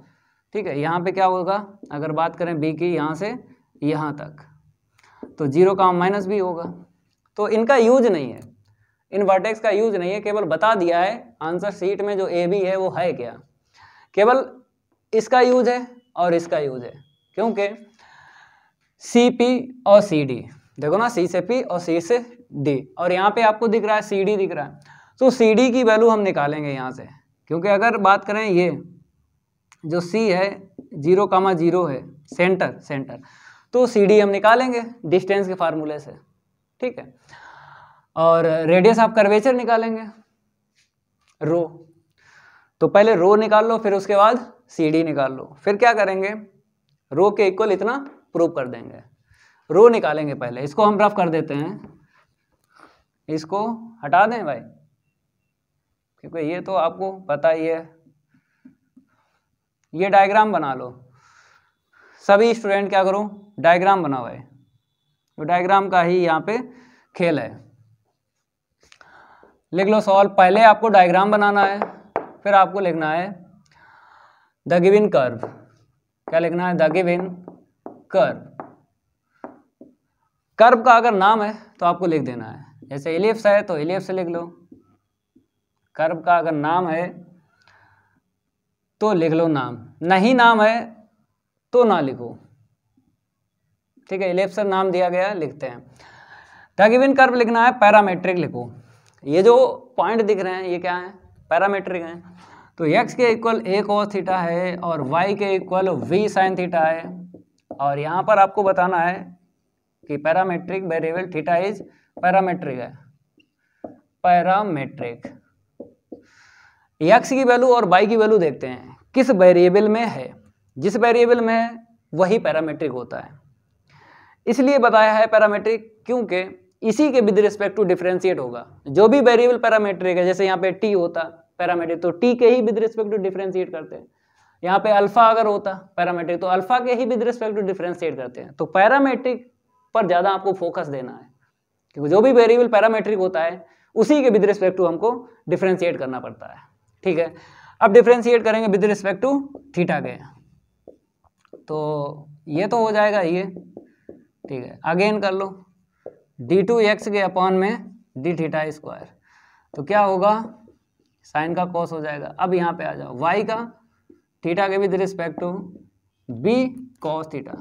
ठीक है, यहाँ पे क्या होगा? अगर बात करें बी की, यहाँ से यहाँ तक। तो ज़ीरो का माइनस भी होगा। तो इनका यूज़ नहीं है। इन वर्टेक्स का यूज़ नहीं है, केवल बता दिया है आंसर सीट में जो ए बी है, वो है क्या। केवल इसका यूज़ है और इसका यूज़ है। क्योंकि सी पी और सी डी देखो ना सी से पी और सी से डी और यहाँ पे आपको दिख रहा है सी डी दिख रहा है। तो सी डी की वैल्यू हम निकालेंगे यहाँ से। क्योंकि अगर बात करें ये, जो सी है ज़ीरो कामा ज़ीरो है सेंटर सेंटर तो सी डी हम निकालेंगे डिस्टेंस के फार्मूले से, ठीक है? और रेडियस आप कर्वेचर निकालेंगे रो तो पहले रो निकाल लो, फिर उसके बाद सी डी निकाल लो। फिर क्या करेंगे? रो के इक्वल इतना प्रूव कर देंगे। रो निकालेंगे पहले। इसको हम रफ कर देते हैं। इसको हटा दें भाई। क्योंकि ये तो आपको पता ही है। ये डायग्राम बना लो। सभी स्टूडेंट क्या करो? डायग्राम बनाओ है तो डायग्राम का ही यहाँ पे खेल है। लिख लो सॉल्व पहले आपको डायग्राम बनाना है, फिर आपको लिखना है द गिविन कर्व। क्या लिखना है? The given curve. कर्व का अगर नाम है तो आपको लिख देना है। जैसे इलिप्स है तो इलिप्स लिख लो। कर्व का अगर नाम है तो लिख लो नाम। नहीं नाम है तो ना लिखो। ठीक है, इलिप्स नाम दिया गया, लिखते हैं। द कर्व लिखना है, पैरामेट्रिक लिखो। ये जो पॉइंट दिख रहे हैं, ये क्या है? पैरामेट्रिक हैं। तो x के इक्वल ए कॉस थीटा है और y के इक्वल v साइन थीटा है। और यहाँ पर आपको बताना है कि parametric variable theta is parametric है। पैरामेट्रिक। x की वैल्यू और y की वैल्यू देखते हैं। किस वेरिएबल में है? जिस वेरिएबल में है वही पैरामेट्रिक होता है। इसलिए बताया है पैरामेट्रिक क्योंकि इसी के विद रिस्पेक्ट टू डिफ्रेंशिएट होगा। जो भी वेरिएबल पैरामेट्रिक है, जैसे यहाँ पे टी होता पैरामेट्रिक तो टी के ही विद रिस्पेक्ट टू डिफ्रेंशिएट करते हैं। यहाँ पे अल्फ़ा अगर होता पैरामेट्रिक तो अल्फ़ा के ही विद रिस्पेक्ट टू डिफ्रेंशिएट करते हैं। तो पैरामेट्रिक पर ज़्यादा आपको फोकस देना है। क्योंकि जो भी वेरिएबल पैरामेट्रिक होता है, उसी के विद रिस्पेक्ट टू हमको डिफ्रेंशिएट करना पड़ता है। ठीक है? अब डिफ्रेंशिएट करेंगे विद रिस्पेक्ट टू थीटा के। तो ये तो हो जाएगा, ये। ठीक है, अगेन कर लो। डी टू एक्स के अपॉन में डी थीटा स्क्वायर तो क्या होगा? साइन का कॉस हो जाएगा। अब यहाँ पे आ जाओ। वाई का थीटा के with respect to b cos theta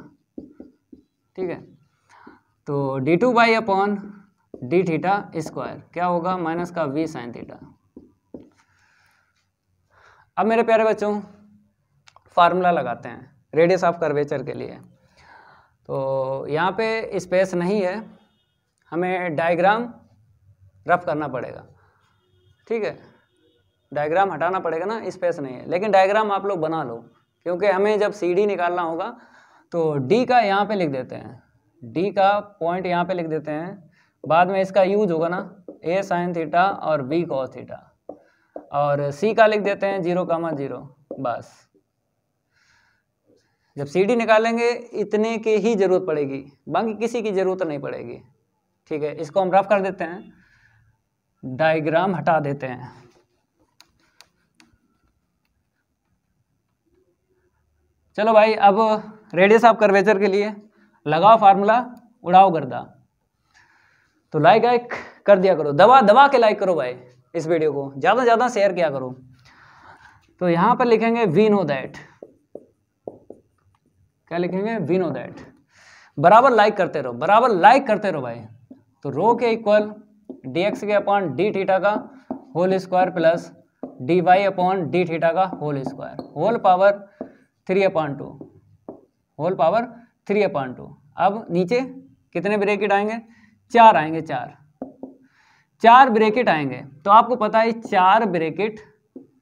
ठीक है? तो d two y upon d theta square क्या होगा? माइनस का वी साइन थीटा अब मेरे प्यारे बच्चों फार्मूला लगाते हैं। रेडियस ऑफ़ कर्वेचर के लिए। तो यहाँ पे स्पेस नहीं है, हमें डायग्राम रफ करना पड़ेगा। ठीक है? डायग्राम हटाना पड़ेगा ना स्पेस नहीं है। लेकिन डायग्राम आप लोग बना लो, क्योंकि हमें जब सी डी निकालना होगा तो डी का यहाँ पे लिख देते हैं। डी का पॉइंट यहाँ पे लिख देते हैं। बाद में इसका यूज़ होगा ना ए साइन थीटा और बी कॉस थीटा और सी का लिख देते हैं ज़ीरो कामा ज़ीरो बस। जब सी डी निकालेंगे, इतने की ही ज़रूरत पड़ेगी, बाकी किसी की ज़रूरत नहीं पड़ेगी। ठीक है, इसको हम रफ कर देते हैं डायग्राम हटा देते हैं। चलो भाई, अब रेडियस ऑफ़ कर्वेचर के लिए लगाओ फार्मूला उड़ाओ गर्दा। तो लाइक लाइक कर दिया करो, दबा दबा के लाइक करो भाई, इस वीडियो को, ज़्यादा से ज़्यादा शेयर किया करो। तो यहाँ पर लिखेंगे वी नो दैट क्या लिखेंगे? वी नो दैट बराबर लाइक करते रहो, बराबर लाइक करते रहो भाई। तो रो के इक्वल डी एक्स के अपॉन डी थीटा का whole square plus d y upon d theta का whole square whole power three upon two whole power three upon two अब नीचे कितने ब्रेकेट आएँगे? चार आएँगे, चार। चार ब्रेकेट आएँगे। तो आपको पता है चार ब्रेकेट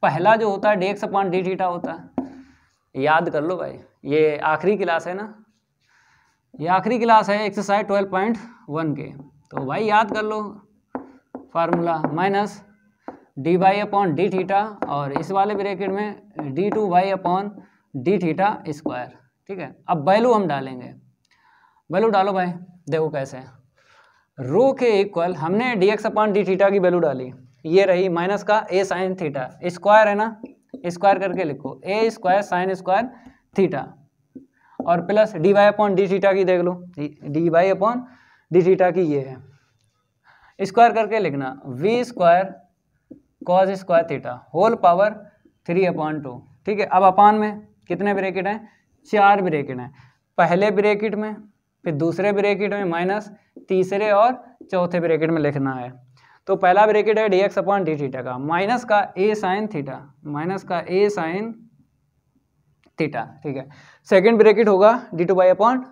पहला जो होता है d x upon d theta होता है। याद कर लो भाई। ये आखिरी क्लास है ना? ये आखिरी क्लास है एक्सरसाइज ट्वेल्व पॉइंट वन के। तो भाई याद कर लो formula minus d y upon d theta और इस वाले ब्रैकेट में d two y upon d theta square ठीक है? अब वैल्यू हम डालेंगे। वैल्यू डालो भाई, देखो कैसे। रो के इक्वल हमने d x upon d theta की वैल्यू डाली। ये रही माइनस का ए साइन थीटा स्क्वायर है ना? स्क्वायर करके लिखो। A square sin square theta. और plus d y upon d theta की देख लो। D y upon d theta की ये है। स्क्वायर करके लिखना b square cos square theta whole power three upon two ठीक है, अब अपान में कितने ब्रेकेट हैं? चार ब्रेकेट हैं। पहले ब्रेकेट में, फिर दूसरे ब्रेकेट में माइनस तीसरे और चौथे ब्रेकेट में लिखना है। तो पहला ब्रेकेट है d x upon d theta का। माइनस का ए साइन थीटा माइनस का ए साइन थीटा ठीक है। सेकेंड ब्रेकेट होगा d two y upon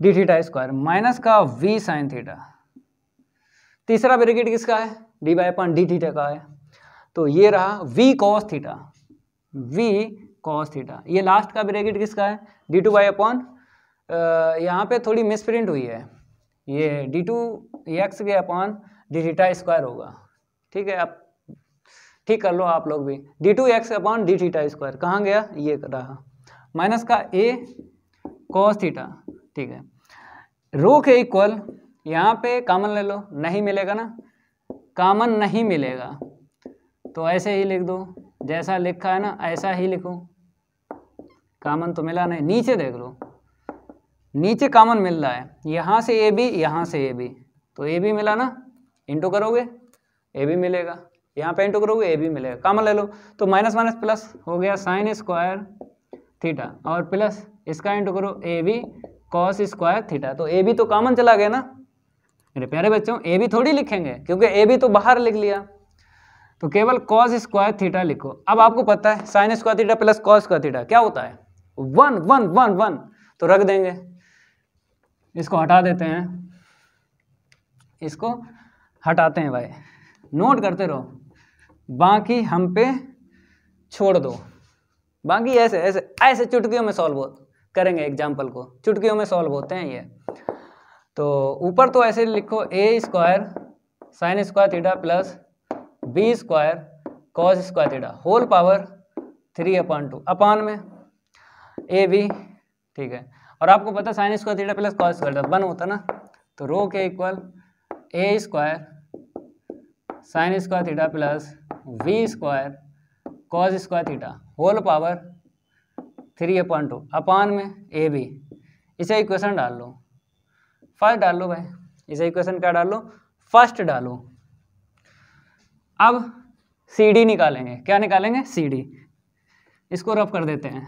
d theta square minus का वी साइन थीटा तीसरा ब्रेकेट किसका है? D y upon d theta का है। तो ये रहा v cos theta v cos theta ये लास्ट का ब्रैकेट किसका है? डी टू वाई अपॉन यहाँ पे थोड़ी मिसप्रिंट हुई है। ये डी टू एक्स के अपॉन डी थीटा स्क्वायर होगा। ठीक है, अब ठीक कर लो आप लोग भी। D two x upon d theta square कहाँ गया? ये रहा। माइनस का ए कॉस थीटा ठीक है। रो के इक्वल यहाँ पे कॉमन ले लो, नहीं मिलेगा ना? कॉमन नहीं मिलेगा। तो ऐसे ही लिख दो। जैसा लिखा है ना, ऐसा ही लिखो। कामन तो मिला नहीं, नीचे देख लो। नीचे कामन मिल रहा है। यहाँ से ए बी यहाँ से ए बी तो ए बी मिला ना? इंटू करोगे? ए बी मिलेगा। यहाँ पे इंटू करोगे ए बी मिलेगा। कामन ले लो। तो माइनस माइनस प्लस हो गया साइन स्क्वायर थीटा और प्लस इसका इंटू करो a b cos square theta तो ए बी तो कामन चला गया ना? मेरे प्यारे बच्चों ए बी थोड़ी लिखेंगे, क्योंकि ए बी तो बाहर लिख लिया। तो केवल कॉस स्क्वायर थीटा लिखो। अब आपको पता है sin square theta plus cos square theta क्या होता है? वन वन वन वन तो रख देंगे। इसको हटा देते हैं। इसको हटाते हैं भाई। नोट करते रहो। बाकी हम पे छोड़ दो। बाकी ऐसे ऐसे ऐसे चुटकियों में सॉल्व हो करेंगे एग्ज़ाम्पल को। चुटकियों में सॉल्व होते हैं ये। तो ऊपर तो ऐसे लिखो a square sin square theta plus b square cos square theta whole power three upon two upon में। ए बी ठीक है। और आपको पता sin square theta plus cos square one होता ना? तो रो के equal a square sin square theta plus b square cos square theta whole power three upon two upon में ए बी। इसे इक्वेशन डाल लो। फ़र्स्ट डाल लो भाई। इसे इक्वेशन क्या डाल लो? फ़र्स्ट डालो अब सी डी निकालेंगे। क्या निकालेंगे? सी डी इसको रफ कर देते हैं।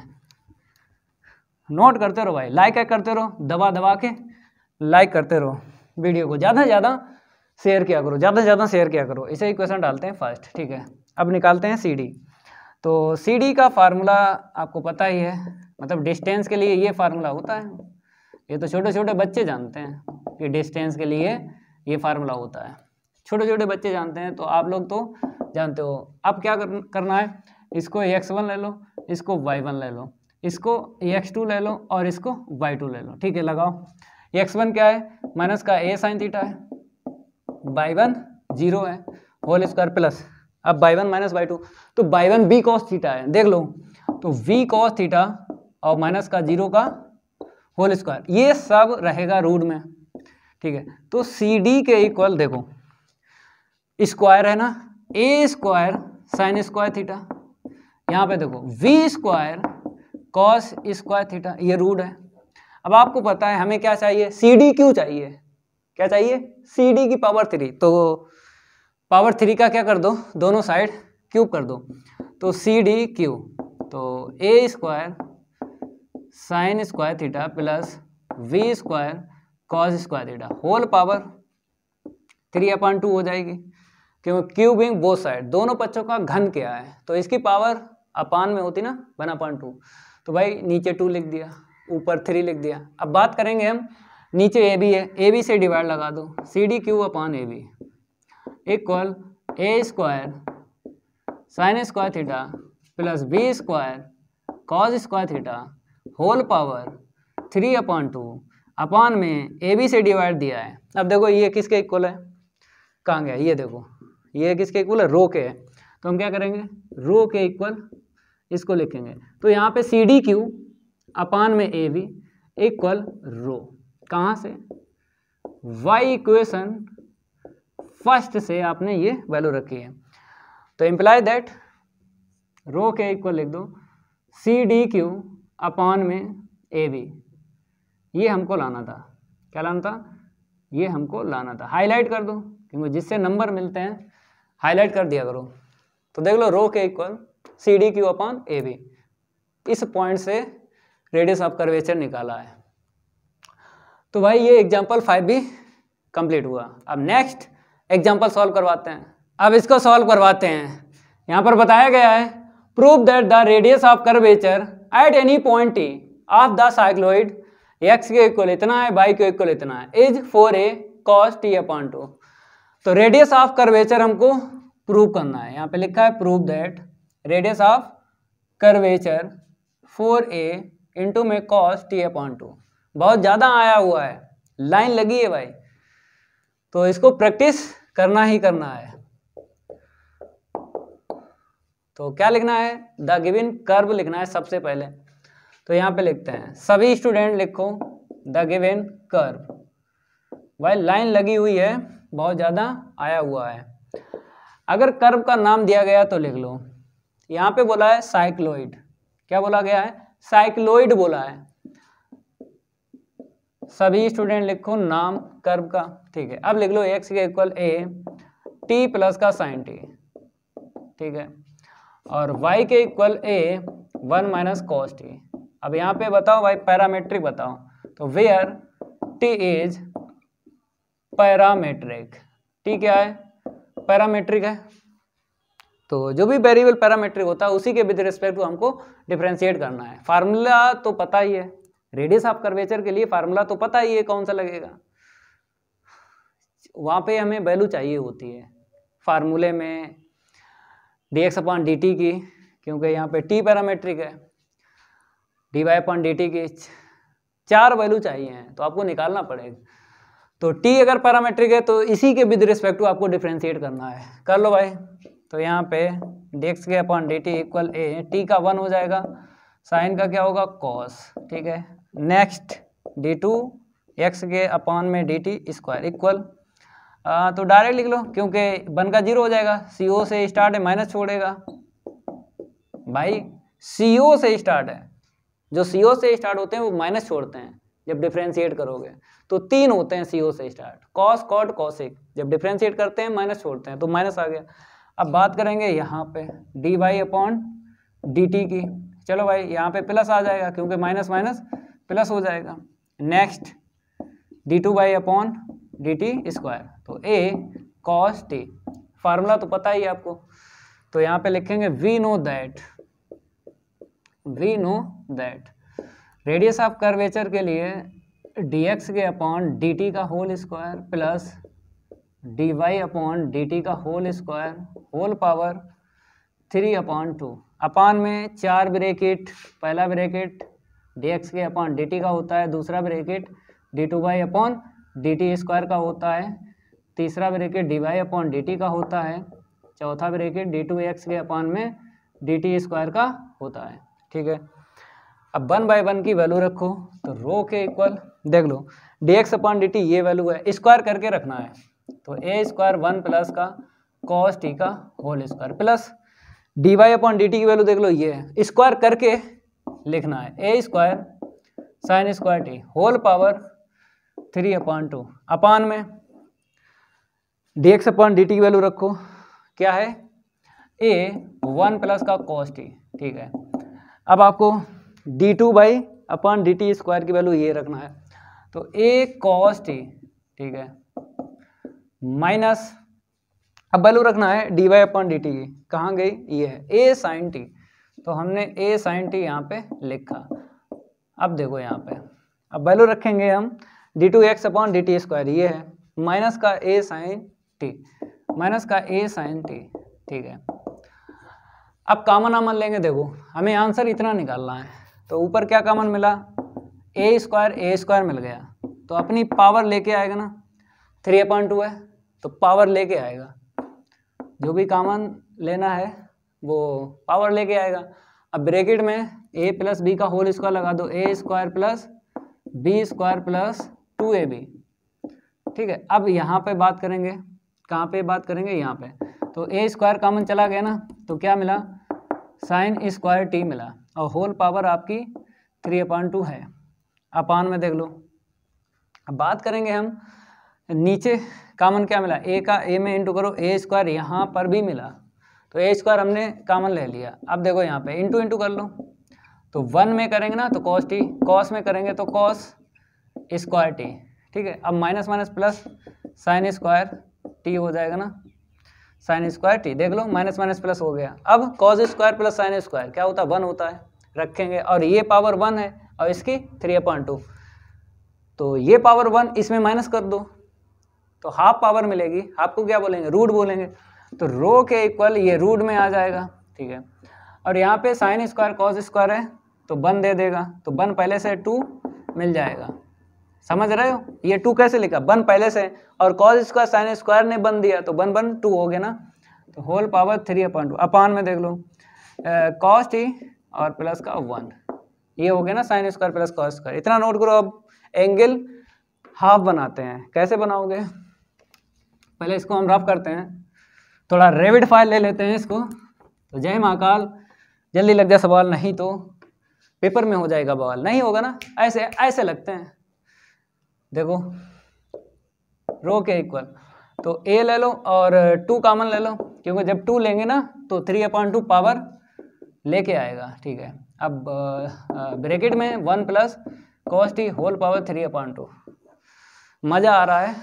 नोट करते रहो भाई। लाइक करते रहो। दबा दबा के लाइक करते रहो। वीडियो को ज़्यादा से ज़्यादा शेयर किया करो, ज़्यादा से ज़्यादा शेयर किया करो। इसे क्वेश्चन डालते हैं फ़र्स्ट ठीक है? अब निकालते हैं सी डी तो सी डी का फार्मूला आपको पता ही है मतलब डिस्टेंस के लिए ये फार्मूला होता है। ये तो छोटे छोटे बच्चे जानते हैं कि डिस्टेंस के लिए ये फार्मूला होता है। छोटे छोटे बच्चे जानते हैं तो आप लोग तो जानते हो। अब क्या करना है? इसको एक्स वन ले लो, इसको वाई वन ले लो, इसको एक्स टू ले लो और इसको वाई टू ले लो। ठीक है, लगाओ। एक्स वन क्या है? माइनस का ए साइन थीटा है। बाई वन ज़ीरो है होल स्क्वायर प्लस अब y one minus y two तो y one b cos theta है, देख लो। तो वी कॉस थीटा और माइनस का ज़ीरो का होल स्क्वायर ये सब रहेगा रूट में, ठीक है? तो सी डी के इक्वल देखो स्क्वायर है ना a square sin square theta यहाँ पे देखो b square cos square theta ये रूट है। अब आपको पता है हमें क्या चाहिए? सी डी क्यू चाहिए? क्या चाहिए? सी डी की पावर थ्री तो पावर थ्री का क्या कर दो? दोनों साइड क्यूब कर दो। तो सी डी क्यू तो a square sin square theta plus b square cos square theta whole power three upon two हो जाएगी। क्योंकि क्यूबिंग बोथ साइड दोनों पक्षों का घन क्या है? तो इसकी पावर अपान में होती ना वन अपॉन टू तो भाई नीचे टू लिख दिया, ऊपर थ्री लिख दिया। अब बात करेंगे हम नीचे ए बी है ए बी से डिवाइड लगा दो C D cube upon a b equal a square sin square theta plus b square cos square theta whole power three upon two upon में ए बी से divide दिया है. अब देखो ये किसके इक्वल है? कहाँ गया? ये देखो, ये किसके इक्वल है? रो के. है तो हम क्या करेंगे? रो के इक्वल इसको लिखेंगे. तो यहाँ पे सी डी क्यू अपान में ए बी इक्वल रो कहाँ से? वाई इक्वेशन फ़र्स्ट से आपने ये वैल्यू रखी है। तो इम्प्लाई दैट रो के इक्वल लिख दो सी डी क्यू अपॉन में ए बी ये हमको लाना था। क्या लाना था? ये हमको लाना था। हाईलाइट कर दो, क्योंकि जिससे नंबर मिलते हैं हाईलाइट कर दिया करो। तो देख लो रो के equal C D cube upon a b इस पॉइंट से रेडियस ऑफ़ कर्वेचर निकाला है। तो भाई ये एग्ज़ाम्पल फाइव भी कंप्लीट हुआ। अब नेक्स्ट एग्ज़ाम्पल सॉल्व करवाते हैं। अब इसको सॉल्व करवाते हैं। यहाँ पर बताया गया है prove that the radius of curvature at any point t of the cycloid x के इक्वल इतना है बाई के इक्वल इतना है is four a cos t upon two तो रेडियस ऑफ़ कर्वेचर हमको प्रूव करना है। यहाँ पे लिखा है prove that radius of curvature four a into में कॉस टी अपॉन टू बहुत ज़्यादा आया हुआ है। लाइन लगी है भाई। तो इसको प्रैक्टिस करना ही करना है। तो क्या लिखना है? द गिविन कर्व लिखना है सबसे पहले। तो यहाँ पे लिखते हैं, सभी स्टूडेंट लिखो, द गिविन कर्व। भाई, लाइन लगी हुई है, बहुत ज़्यादा आया हुआ है। अगर कर्व का नाम दिया गया तो लिख लो। यहाँ पे बोला है साइक्लोइड। क्या बोला गया है? साइक्लोइड बोला है। सभी स्टूडेंट लिखो नाम, कर्व का, ठीक है। अब लिख लो एक्स के इक्वल ए टी प्लस का साइन टी ठीक है। और y के equal a one minus cos t अब यहाँ पे बताओ भाई पैरामेट्रिक बताओ। तो where t is parametric t क्या है? पैरामेट्रिक है। तो जो भी वेरिएबल पैरामेट्रिक होता है, उसी के विद रिस्पेक्ट टू हमको डिफ्रेंशिएट करना है। फार्मूला तो पता ही है। रेडियस ऑफ़ कर्वेचर के लिए फार्मूला तो पता ही है कौन सा लगेगा। वहाँ पे हमें वैल्यू चाहिए होती है फार्मूले में d x upon d t की, क्योंकि यहाँ पे टी पैरामेट्रिक है। D y upon d t की चार वैल्यू चाहिए हैं तो आपको निकालना पड़ेगा। तो टी अगर पैरामेट्रिक है तो इसी के विद रिस्पेक्ट टू आपको डिफ्रेंशिएट करना है। कर लो भाई। तो यहाँ पे डेक्स के upon d t equal a t का वन हो जाएगा। साइन का क्या होगा? कॉस ठीक है? नेक्स्ट डी टू, एक्स के अपॉन में डी टी स्क्वायर इक्वल। तो डायरेक्ट लिख लो, क्योंकि वन का ज़ीरो हो जाएगा। सी ओ से स्टार्ट है, माइनस छोड़ेगा। भाई सी ओ से स्टार्ट है। जो सी ओ से स्टार्ट होते हैं, वो माइनस छोड़ते हैं, जब डिफ्रेंशिएट करोगे। तो तीन होते हैं सी ओ से स्टार्ट। कॉस, कॉट कॉसिक जब डिफ्रेंशिएट करते हैं, माइनस छोड़ते हैं तो माइनस आ गया। अब बात करेंगे यहाँ पे d y upon d t की। चलो भाई, यहाँ पे प्लस आ जाएगा, क्योंकि माइनस माइनस प्लस हो जाएगा। Next d two y upon d t square तो ए कॉस टी फार्मूला तो पता ही आपको। तो यहाँ पे लिखेंगे we know that we know that radius of curvature के लिए डी एक्स के अपॉन डी टी का whole square plus d y upon d t का whole square whole power three upon two upon में चार ब्रेकेट पहला bracket d x के upon d t का होता है, दूसरा bracket d two y upon d t square का होता है, तीसरा bracket d y upon d t का होता है, चौथा ब्रेकेट डी टू एक्स के अपॉन में डी टी स्क्वायर का होता है, ठीक है? अब वन बाय वन की वैल्यू रखो तो रो के इक्वल देख लो d x upon d t ये वैल्यू है स्क्वायर करके रखना है तो ए स्क्वायर वन प्लस का कॉस टी का whole square plus d y upon d t की वैल्यू देख लो, ये है स्क्वायर करके लिखना है। A square sine square t whole power three upon two upon में d x upon d t की वैल्यू रखो। क्या है? ए वन प्लस का कॉस टी ठीक है। अब आपको d two y upon d t square की वैल्यू ये रखना है। तो ए कॉस टी ठीक है। माइनस अब वैल्यू रखना है d y upon d t की। कहाँ गई? ये है। ए साइन टी तो हमने ए साइन टी यहाँ पे लिखा। अब देखो यहाँ पे। अब वैल्यू रखेंगे हम। D two x upon d t square ये है। माइनस का ए साइन टी माइनस का ए साइन टी ठीक है। अब कॉमन आमन लेंगे, देखो। हमें आंसर इतना निकालना है। तो ऊपर क्या कॉमन मिला? ए स्क्वायर ए स्क्वायर मिल गया। तो अपनी पावर लेके आएगा ना। थ्री अपॉइंट टू है। तो पावर लेके आएगा। जो भी कॉमन लेना है वो पावर लेके आएगा। अब ब्रैकेट में ए प्लस बी का होल स्क्वायर लगा दो। A square plus b square plus two a b ठीक है? अब यहाँ पे बात करेंगे। कहाँ पे बात करेंगे? यहाँ पे। तो ए स्क्वायर कॉमन चला गया ना? तो क्या मिला? साइन स्क्वायर टी मिला। और होल पावर आपकी थ्री अपान टू है। अपान में देख लो। अब बात करेंगे हम। नीचे कामन क्या मिला? ए का ए में इंटू करो। ए स्क्वायर यहाँ पर भी मिला। तो ए स्क्वायर हमने कामन ले लिया। अब देखो यहाँ पे इंटू इंटू कर लो। तो वन में करेंगे ना तो कॉस टी कॉस में करेंगे तो कॉस स्क्वायर टी ठीक है? अब minus minus plus sine square t हो जाएगा ना। साइन स्क्वायर टी देख लो माइनस माइनस प्लस हो गया। अब cos square plus sine square क्या होता है? वन होता है। रखेंगे। और ये पावर वन है, और इसकी थ्री अपॉइंट टू तो ये पावर वन इसमें माइनस कर दो। तो हाफ़ पावर मिलेगी। आपको क्या बोलेंगे? रूट बोलेंगे। तो रो के इक्वल ये रूट में आ जाएगा, ठीक है। और यहाँ पे साइन स्क्वायर कॉस स्क्वायर है तो वन दे देगा। तो वन पहले से टू मिल जाएगा। समझ रहे हो? ये टू कैसे लिखा? वन पहले से। और कॉस स्क्वायर साइन स्क्वायर ने बन दिया तो वन वन टू हो गया ना। तो whole power three upon two upon में देख लो। कॉस टी और प्लस का वन ये हो गया ना sine square plus cos square इतना नोट करो अब। एंगल हाफ़ बनाते हैं। कैसे बनाओगे? पहले इसको हम रफ करते हैं। थोड़ा रेविड फ़ाइल ले लेते हैं इसको। तो जय महाकाल। जल्दी लग जाए सवाल, नहीं तो पेपर में हो जाएगा बवाल। नहीं होगा ना? ऐसे ऐसे लगते हैं। देखो, रो के इक्वल तो ए ले लो और टू कॉमन ले लो, क्योंकि जब टू लेंगे ना तो थ्री अपॉइंट टू पावर लेके आएगा। ठीक है। अब ब्रैकेट में one plus cos t whole power three upon two मज़ा आ रहा है।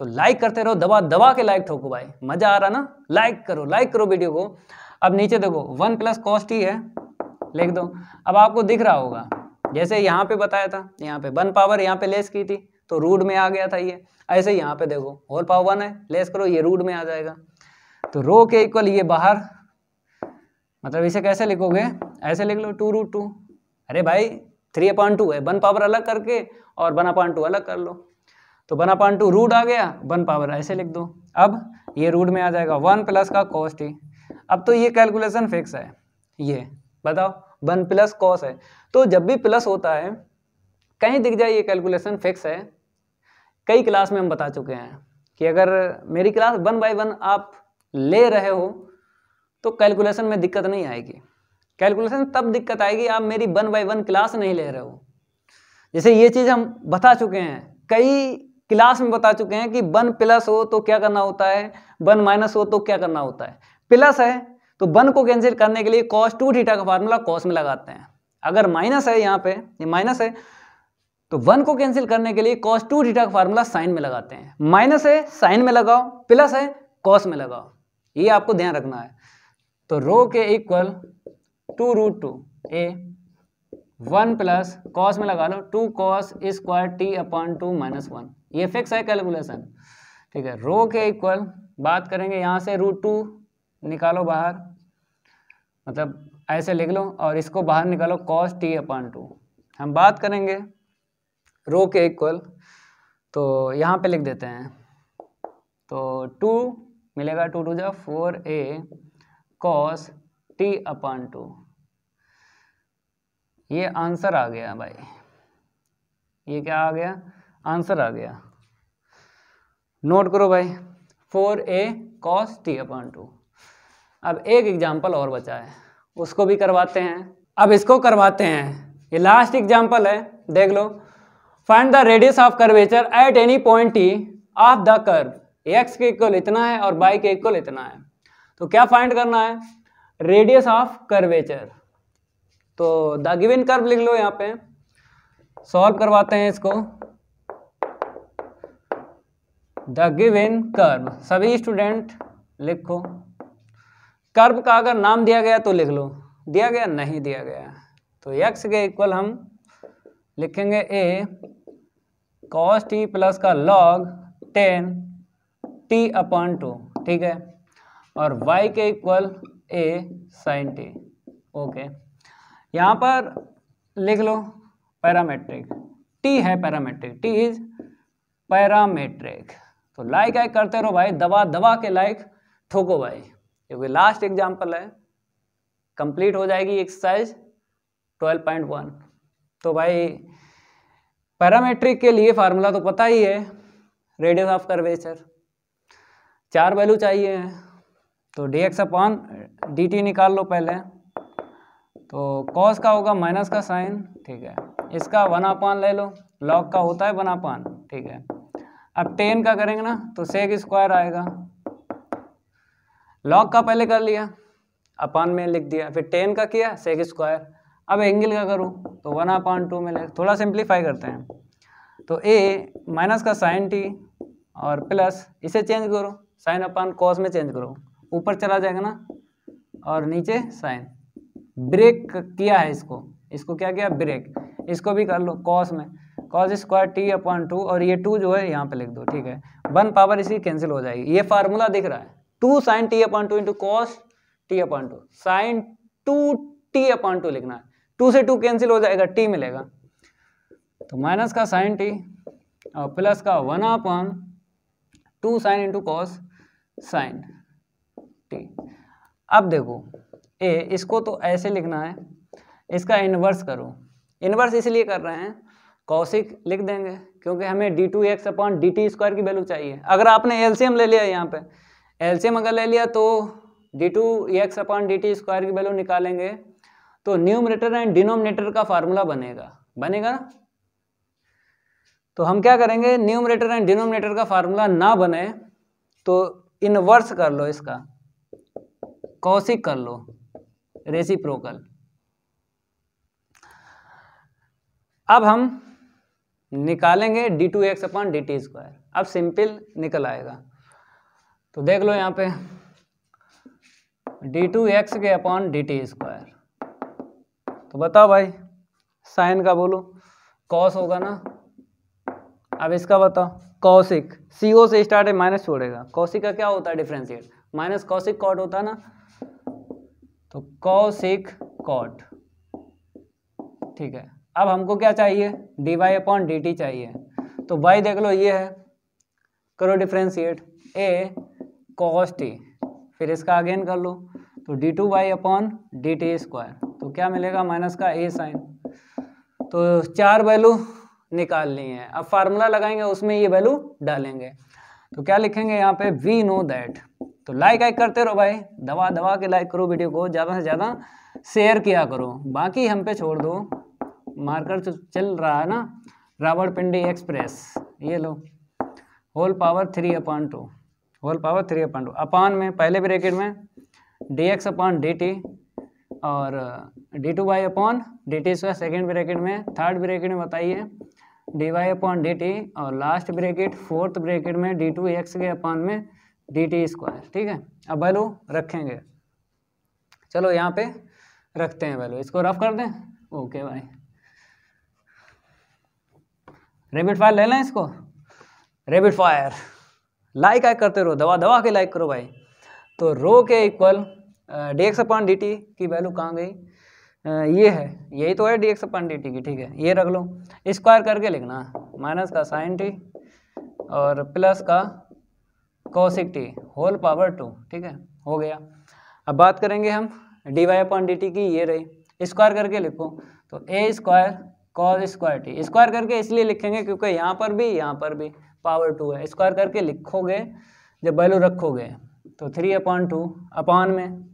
तो लाइक करते रहो, दबा दबा के लाइक ठोको भाई। मज़ा आ रहा ना? लाइक करो लाइक करो वीडियो को। अब नीचे देखो वन प्लस कॉस टी है। लिख दो। अब आपको दिख रहा होगा, जैसे यहाँ पे बताया था, यहाँ पे वन पावर यहाँ पे लेस की थी तो रूट में आ गया था ये। ऐसे यहाँ पे देखो होल पावर वन है लेस करो, ये रूट में आ जाएगा। तो रो के इक्वल ये बाहर। मतलब इसे कैसे लिखोगे? ऐसे लिख लो टू रूट टू अरे भाई थ्री अपॉइंट टू है। वन पावर अलग करके और वन अपॉइंट टू अलग कर लो। तो वन अपॉइंट टू रूट आ गया वन पावर ऐसे लिख दो। अब ये रूट में आ जाएगा वन प्लस का कॉस टी अब तो ये कैलकुलेशन फिक्स है। ये, बताओ वन प्लस कॉस है। तो जब भी प्लस होता है, कहीं दिख जाए ये कैलकुलेशन फिक्स है, कई क्लास में हम बता चुके हैं कि अगर मेरी क्लास वन बाई वन आप ले रहे हो तो कैलकुलेशन में दिक्कत नहीं आएगी। कैलकुलेशन तब दिक्कत आएगी आप मेरी वन बाई वन क्लास नहीं ले रहे हो। जैसे ये चीज़ हम बता चुके हैं, कई क्लास में बता चुके हैं कि वन प्लस हो तो क्या करना होता है? वन माइनस हो तो क्या करना होता है? प्लस है तो वन को कैंसिल करने के लिए कॉस टू थीटा का फार्मूला कॉस में लगाते हैं। अगर माइनस है यहाँ पे, ये माइनस है तो वन को कैंसिल करने के लिए कॉस टू थीटा का फार्मूला साइन में लगाते हैं। माइनस है साइन में लगाओ, प्लस है कॉस में लगाओ। ये आपको ध्यान रखना है। तो रो के equal to root two a one plus cos में लगा लो two cos square t upon two minus one ये फिक्स है कैलकुलेशन ठीक है रो के इक्वल बात करेंगे यहाँ से रूट टू निकालो बाहर मतलब ऐसे लिख लो और इसको बाहर निकालो कॉस टी अपॉन टू हम बात करेंगे रो के इक्वल तो यहाँ पे लिख देते हैं तो टू मिलेगा टू टू जा four a cos t upon two ये आंसर आ गया भाई. ये क्या आ गया? आंसर आ गया. नोट करो भाई, four a cos t upon two अब एक एग्ज़ाम्पल और बचा है, उसको भी करवाते हैं। अब इसको करवाते हैं। ये लास्ट एग्ज़ाम्पल है, देख लो। Find the radius of curvature at any point t of the curve x के इक्वल इतना है और बाई के इक्वल इतना है। तो क्या फाइंड करना है? रेडियस ऑफ़ कर्वेचर तो द गिवन कर्व लिख लो यहाँ पे। सॉल्व करवाते हैं इसको। द गिवन कर्व सभी स्टूडेंट लिखो। कर्व का अगर नाम दिया गया तो लिख लो। दिया गया, नहीं दिया गया। तो एक्स के इक्वल हम लिखेंगे ए कॉस टी प्लस का log ten t upon two ठीक है? और वाई के equal a sine t okay. यहाँ पर लिख लो पैरामेट्रिक टी है पैरामेट्रिक टी इज़ पैरामेट्रिक तो लाइक आइक करते रहो भाई, दबा दबा के लाइक ठोको भाई। क्योंकि लास्ट एग्ज़ाम्पल है कंप्लीट हो जाएगी एक्सरसाइज 12.1 तो भाई पैरामेट्रिक के लिए फार्मूला तो पता ही है रेडियस ऑफ़ कर्वेचर चार वैल्यू चाहिए हैं तो d x upon d t निकाल लो पहले। तो कॉस का होगा माइनस का साइन ठीक है। इसका वन अपान ले लो लॉग का होता है वन अपान ठीक है। अब टेन का करेंगे ना तो सेक स्क्वायर आएगा। लॉग का पहले कर लिया अपान में लिख दिया, फिर टेन का किया सेक स्क्वायर अब एंगल का करूँ तो वन अपान टू में थोड़ा सिंप्लीफाई करते हैं। तो ए माइनस का साइन टी और प्लस इसे चेंज करो साइन अपान कॉस में चेंज करो। ऊपर चला जाएगा ना, और नीचे साइन ब्रेक किया है इसको इसको क्या किया? ब्रेक इसको भी कर लो कॉस में। Cos square t upon two और ये टू जो है यहाँ पे लिख दो, ठीक है? वन पावर इसी कैंसिल हो जाएगी। ये फार्मूला दिख रहा है। Two sine t upon two into cos t upon two sine two t upon two लिखना है। टू से टू कैंसिल हो जाएगा टी मिलेगा। तो माइनस का साइन टी और प्लस का one upon two sine into cos sine t अब देखो, ए, इसको तो ऐसे लिखना है। इसका इन्वर्स करो। इन्वर्स इसलिए कर रहे हैं कौशिक लिख देंगे, क्योंकि हमें d two x upon d t square की वैल्यू चाहिए। अगर आपने एलसीएम ले लिया यहाँ पे एलसीएम अगर ले लिया तो d two x upon d t square की वैल्यू निकालेंगे तो न्यूमरेटर एंड डिनोमिनेटर का फार्मूला बनेगा। बनेगा ना? तो हम क्या करेंगे न्यूमरेटर एंड डिनोमिनेटर का फार्मूला ना बने तो इनवर्स कर लो इसका। कौशिक कर लो रेसिप्रोकल अब हम निकालेंगे d two x upon d t square अब सिंपल निकल आएगा। तो देख लो यहाँ पे डी टू एक्स के अपॉन डी टी स्क्वायर तो बताओ भाई, साइन का बोलो कॉस होगा ना? अब इसका बताओ कौशिक सी ओ से स्टार्ट है माइनस छोड़ेगा। कौशिक का क्या होता है डिफ्रेंशिएट माइनस कौशिक कॉट होता है ना? तो कौशिक कॉट ठीक है। अब हमको क्या चाहिए? D y upon d t चाहिए। तो वाई देख लो, ये है। करो डिफ्रेंशिएट ए कॉस टी फिर इसका अगेन कर लो। तो d two y upon d t square तो क्या मिलेगा? माइनस का ए साइन तो चार वैल्यू निकाल ली है। अब फार्मूला लगाएँगे, उसमें ये वैल्यू डालेंगे। तो क्या लिखेंगे यहाँ पे? वी नो दैट तो लाइक आइक करते रहो भाई। दवा दवा के लाइक करो वीडियो को। ज़्यादा से ज़्यादा शेयर किया करो। बाकी हम पे छोड़ दो। मार्कर जो चल रहा है ना रावण पिंडी एक्सप्रेस, ये लो। Whole power three upon two, whole power three upon two. Upon में, पहले ब्रैकेट में d x upon d t और d two y upon d t square second bracket में थर्ड ब्रैकेट में बताइए। D y upon d t और last bracket fourth bracket में D two x के अपॉन में डी टी स्क्वायर ठीक है? अब वैल्यू रखेंगे। चलो यहाँ पे रखते हैं वैल्यू इसको रफ कर दें? ओके भाई रेबिट फायर ले लें इसको। रेबिट फायर लाइक आइक करते रहो दवा दवा के लाइक करो भाई। तो रो के equal d x upon d t की वैल्यू कहाँ गई? ये है। यही तो है d x upon d t की, ठीक है। ये रख लो। स्क्वायर करके लिखना। माइनस का साइन टी और प्लस का cosec t whole power two ठीक है। हो गया। अब बात करेंगे हम d y upon d t की, ये रही। स्क्वायर करके लिखो। तो a square cos square t square करके इसलिए लिखेंगे क्योंकि यहाँ पर भी, यहाँ पर भी पावर टू है। स्क्वायर करके लिखोगे, जब वैल्यू रखोगे तो थ्री अपॉन टू अपॉन में।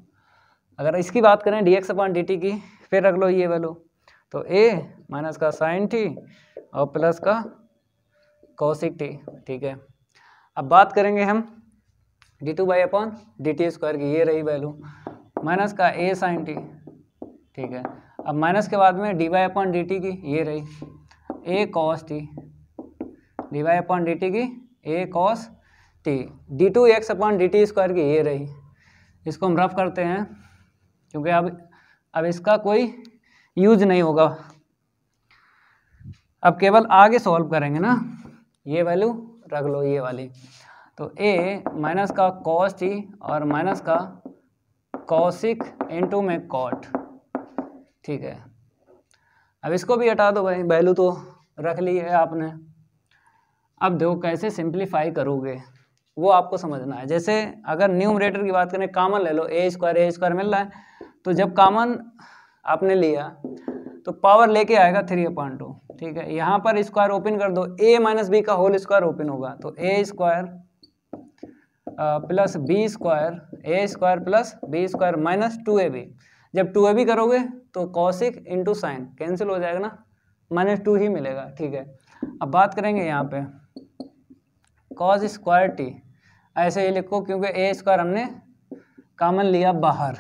अगर इसकी बात करें d x upon d t की, फिर रख लो ये वैल्यू तो ए माइनस का साइन टी और प्लस का कौशिक टी ठीक है। अब बात करेंगे हम d two y upon d t square की, ये रही वैल्यू माइनस का ए साइन टी ठीक है। अब माइनस के बाद में d y upon d t की ये रही a cos t d y upon d t की a cos t d two x upon d t square की ये रही। इसको हम रफ करते हैं, क्योंकि अब अब इसका कोई यूज़ नहीं होगा। अब केवल आगे सॉल्व करेंगे ना। ये वैल्यू रख लो ये वाली। तो ए माइनस का कॉस टी और माइनस का कॉसिक इंटू में कॉट ठीक है। अब इसको भी हटा दो भाई वैल्यू तो रख ली है आपने। अब देखो कैसे सिंप्लीफाई करोगे, वो आपको समझना है। जैसे अगर न्यूमरेटर की बात करें कामन ले लो ए स्क्वायर ए स्क्वायर मिल रहा है तो जब कामन आपने लिया तो पावर लेके आएगा थ्री अपॉइंट टू ठीक है। यहाँ पर स्क्वायर ओपन कर दो ए माइनस बी का होल स्क्वायर ओपन होगा तो a square plus b square a square plus b square minus two a b जब टू ए बी करोगे तो कौशिक इंटू साइन कैंसिल हो जाएगा ना? माइनस टू ही मिलेगा, ठीक है? अब बात करेंगे यहाँ पे। कॉस स्क्वायर टी ऐसे ही लिखो क्योंकि ए स्क्वायर हमने कामन लिया बाहर।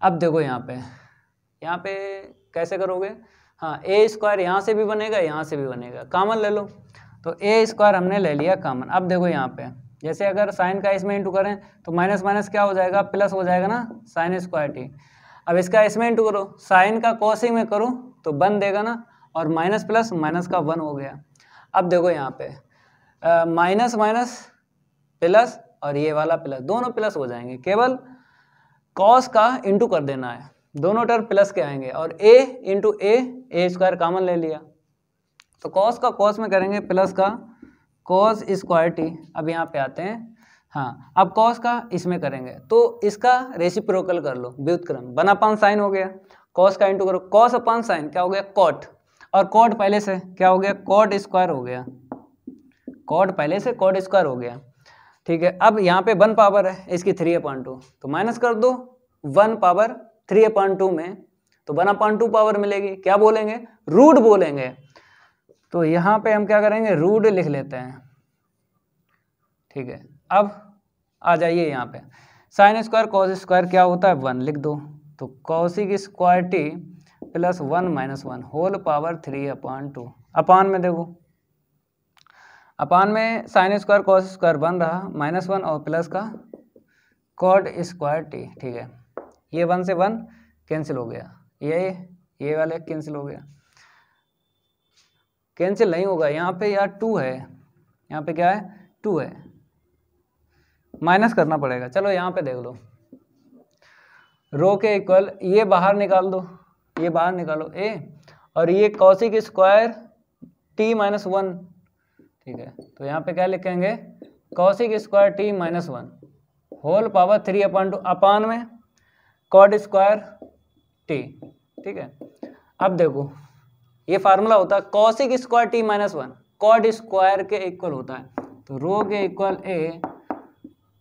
अब देखो यहाँ पे यहाँ पे कैसे करोगे? हाँ ए स्क्वायर यहाँ से भी बनेगा, यहाँ से भी बनेगा। कामन ले लो। तो ए स्क्वायर हमने ले लिया कामन अब देखो यहाँ पे। जैसे अगर साइन का इसमें इंटू करें तो माइनस माइनस क्या हो जाएगा? प्लस हो जाएगा ना? साइन स्क्वायर टी अब इसका इसमें इंटू करो। साइन का कॉसिंग में करूँ तो वन देगा ना? और माइनस प्लस माइनस का वन हो गया। अब देखो यहाँ पे। माइनस माइनस प्लस और ये वाला प्लस दोनों प्लस हो जाएँगे। केवल कॉस का इंटू कर देना है। दोनों टर्म प्लस के आएँगे। और a into a a square common ले लिया। तो कॉस का कॉस में करेंगे प्लस का कॉस स्क्वायर टी अब यहाँ पे आते हैं। हाँ अब कॉस का इसमें करेंगे। तो इसका रेसिप्रोकल कर लो, व्युतक्रम। अपान साइन हो गया। कॉस का इंटू करो। कॉस अपान साइन क्या हो गया? कॉट और कॉट पहले से क्या हो गया? कॉट स्क्वायर हो गया। कॉट पहले से कॉट स्क्वायर हो गया। ठीक है, अब यहाँ पे वन पावर है, इसकी थ्री अपॉइंट टू तो माइनस कर दो, one power three upon two में। तो वन अपॉइंट टू पावर मिलेगी। क्या बोलेंगे? रूट बोलेंगे। तो यहाँ पे हम क्या करेंगे? रूड लिख लेते हैं। ठीक है। अब आ जाइए यहाँ पे। साइन स्क्वायर कॉस स्क्वायर क्या होता है? वन लिख दो। तो cosec square t plus one minus one whole power three upon two upon में देखो। अपान में sine square cos square one रहा माइनस वन और प्लस का कॉड स्क्वायर टी ठीक है। ये वन से वन कैंसिल हो गया। ये ये वाले कैंसिल हो गया। कैंसिल नहीं होगा। यहाँ पे यार टू है। यहाँ पे क्या है? टू है। माइनस करना पड़ेगा। चलो यहाँ पे देख लो। रो के इक्वल ये बाहर निकाल दो। ये बाहर निकालो। ए, और ये cosec square t minus one ठीक है। तो यहाँ पे क्या लिखेंगे? Cosec square t minus one whole power three upon two upon में कॉड स्क्वायर टी ठीक है। अब देखो। ये फार्मूला होता है cosec square t minus one cot square के इक्वल होता है। तो रो के equal a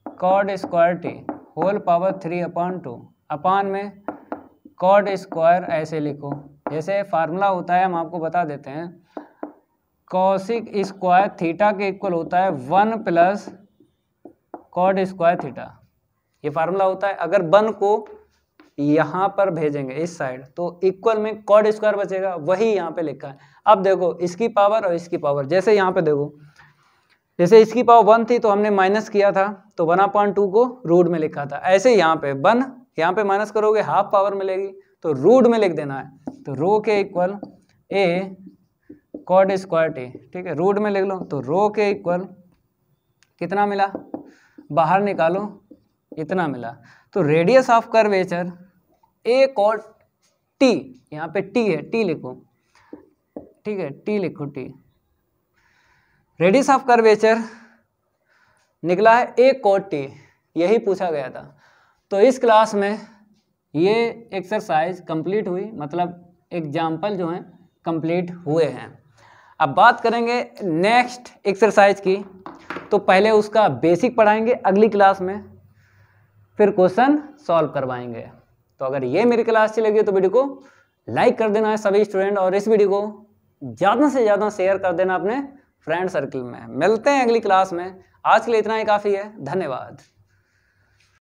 cot square t whole power three upon two upon में कॉड स्क्वायर ऐसे लिखो। जैसे फार्मूला होता है, हम आपको बता देते हैं। कॉसिक स्क्वायर थीटा के इक्वल होता है one plus cot square theta ये फार्मूला होता है। अगर वन को यहाँ पर भेजेंगे, इस साइड तो इक्वल में कॉड स्क्वायर बचेगा, वही यहाँ पे लिखा है। अब देखो, इसकी पावर और इसकी पावर जैसे यहाँ पे देखो, जैसे इसकी पावर वन थी तो हमने माइनस किया था तो वन अपॉइंट टू को रूट में लिखा था। ऐसे यहाँ पे वन यहाँ पे माइनस करोगे हाफ़ पावर मिलेगी तो रूट में लिख देना है। तो रो के equal a cot square t ठीक है रूट में लिख लो तो रो के इक्वल कितना मिला? बाहर निकालो, इतना मिला। तो radius of curvature a cot t यहाँ पे टी है टी लिखो। ठीक है टी लिखो टी रेडिस ऑफ़ कर्वेचर निकला है ए कॉट टी यही पूछा गया था। तो इस क्लास में ये एक्सरसाइज कंप्लीट हुई मतलब एग्ज़ाम्पल जो हैं कंप्लीट हुए हैं। अब बात करेंगे नेक्स्ट एक्सरसाइज की। तो पहले उसका बेसिक पढ़ाएँगे, अगली क्लास में फिर क्वेश्चन सॉल्व करवाएँगे। तो अगर ये मेरी क्लास अच्छी लगी तो वीडियो को लाइक कर देना है सभी स्टूडेंट और इस वीडियो को ज़्यादा से ज़्यादा शेयर कर देना अपने फ्रेंड सर्कल में। मिलते हैं अगली क्लास में। आज के लिए इतना ही काफ़ी है। धन्यवाद।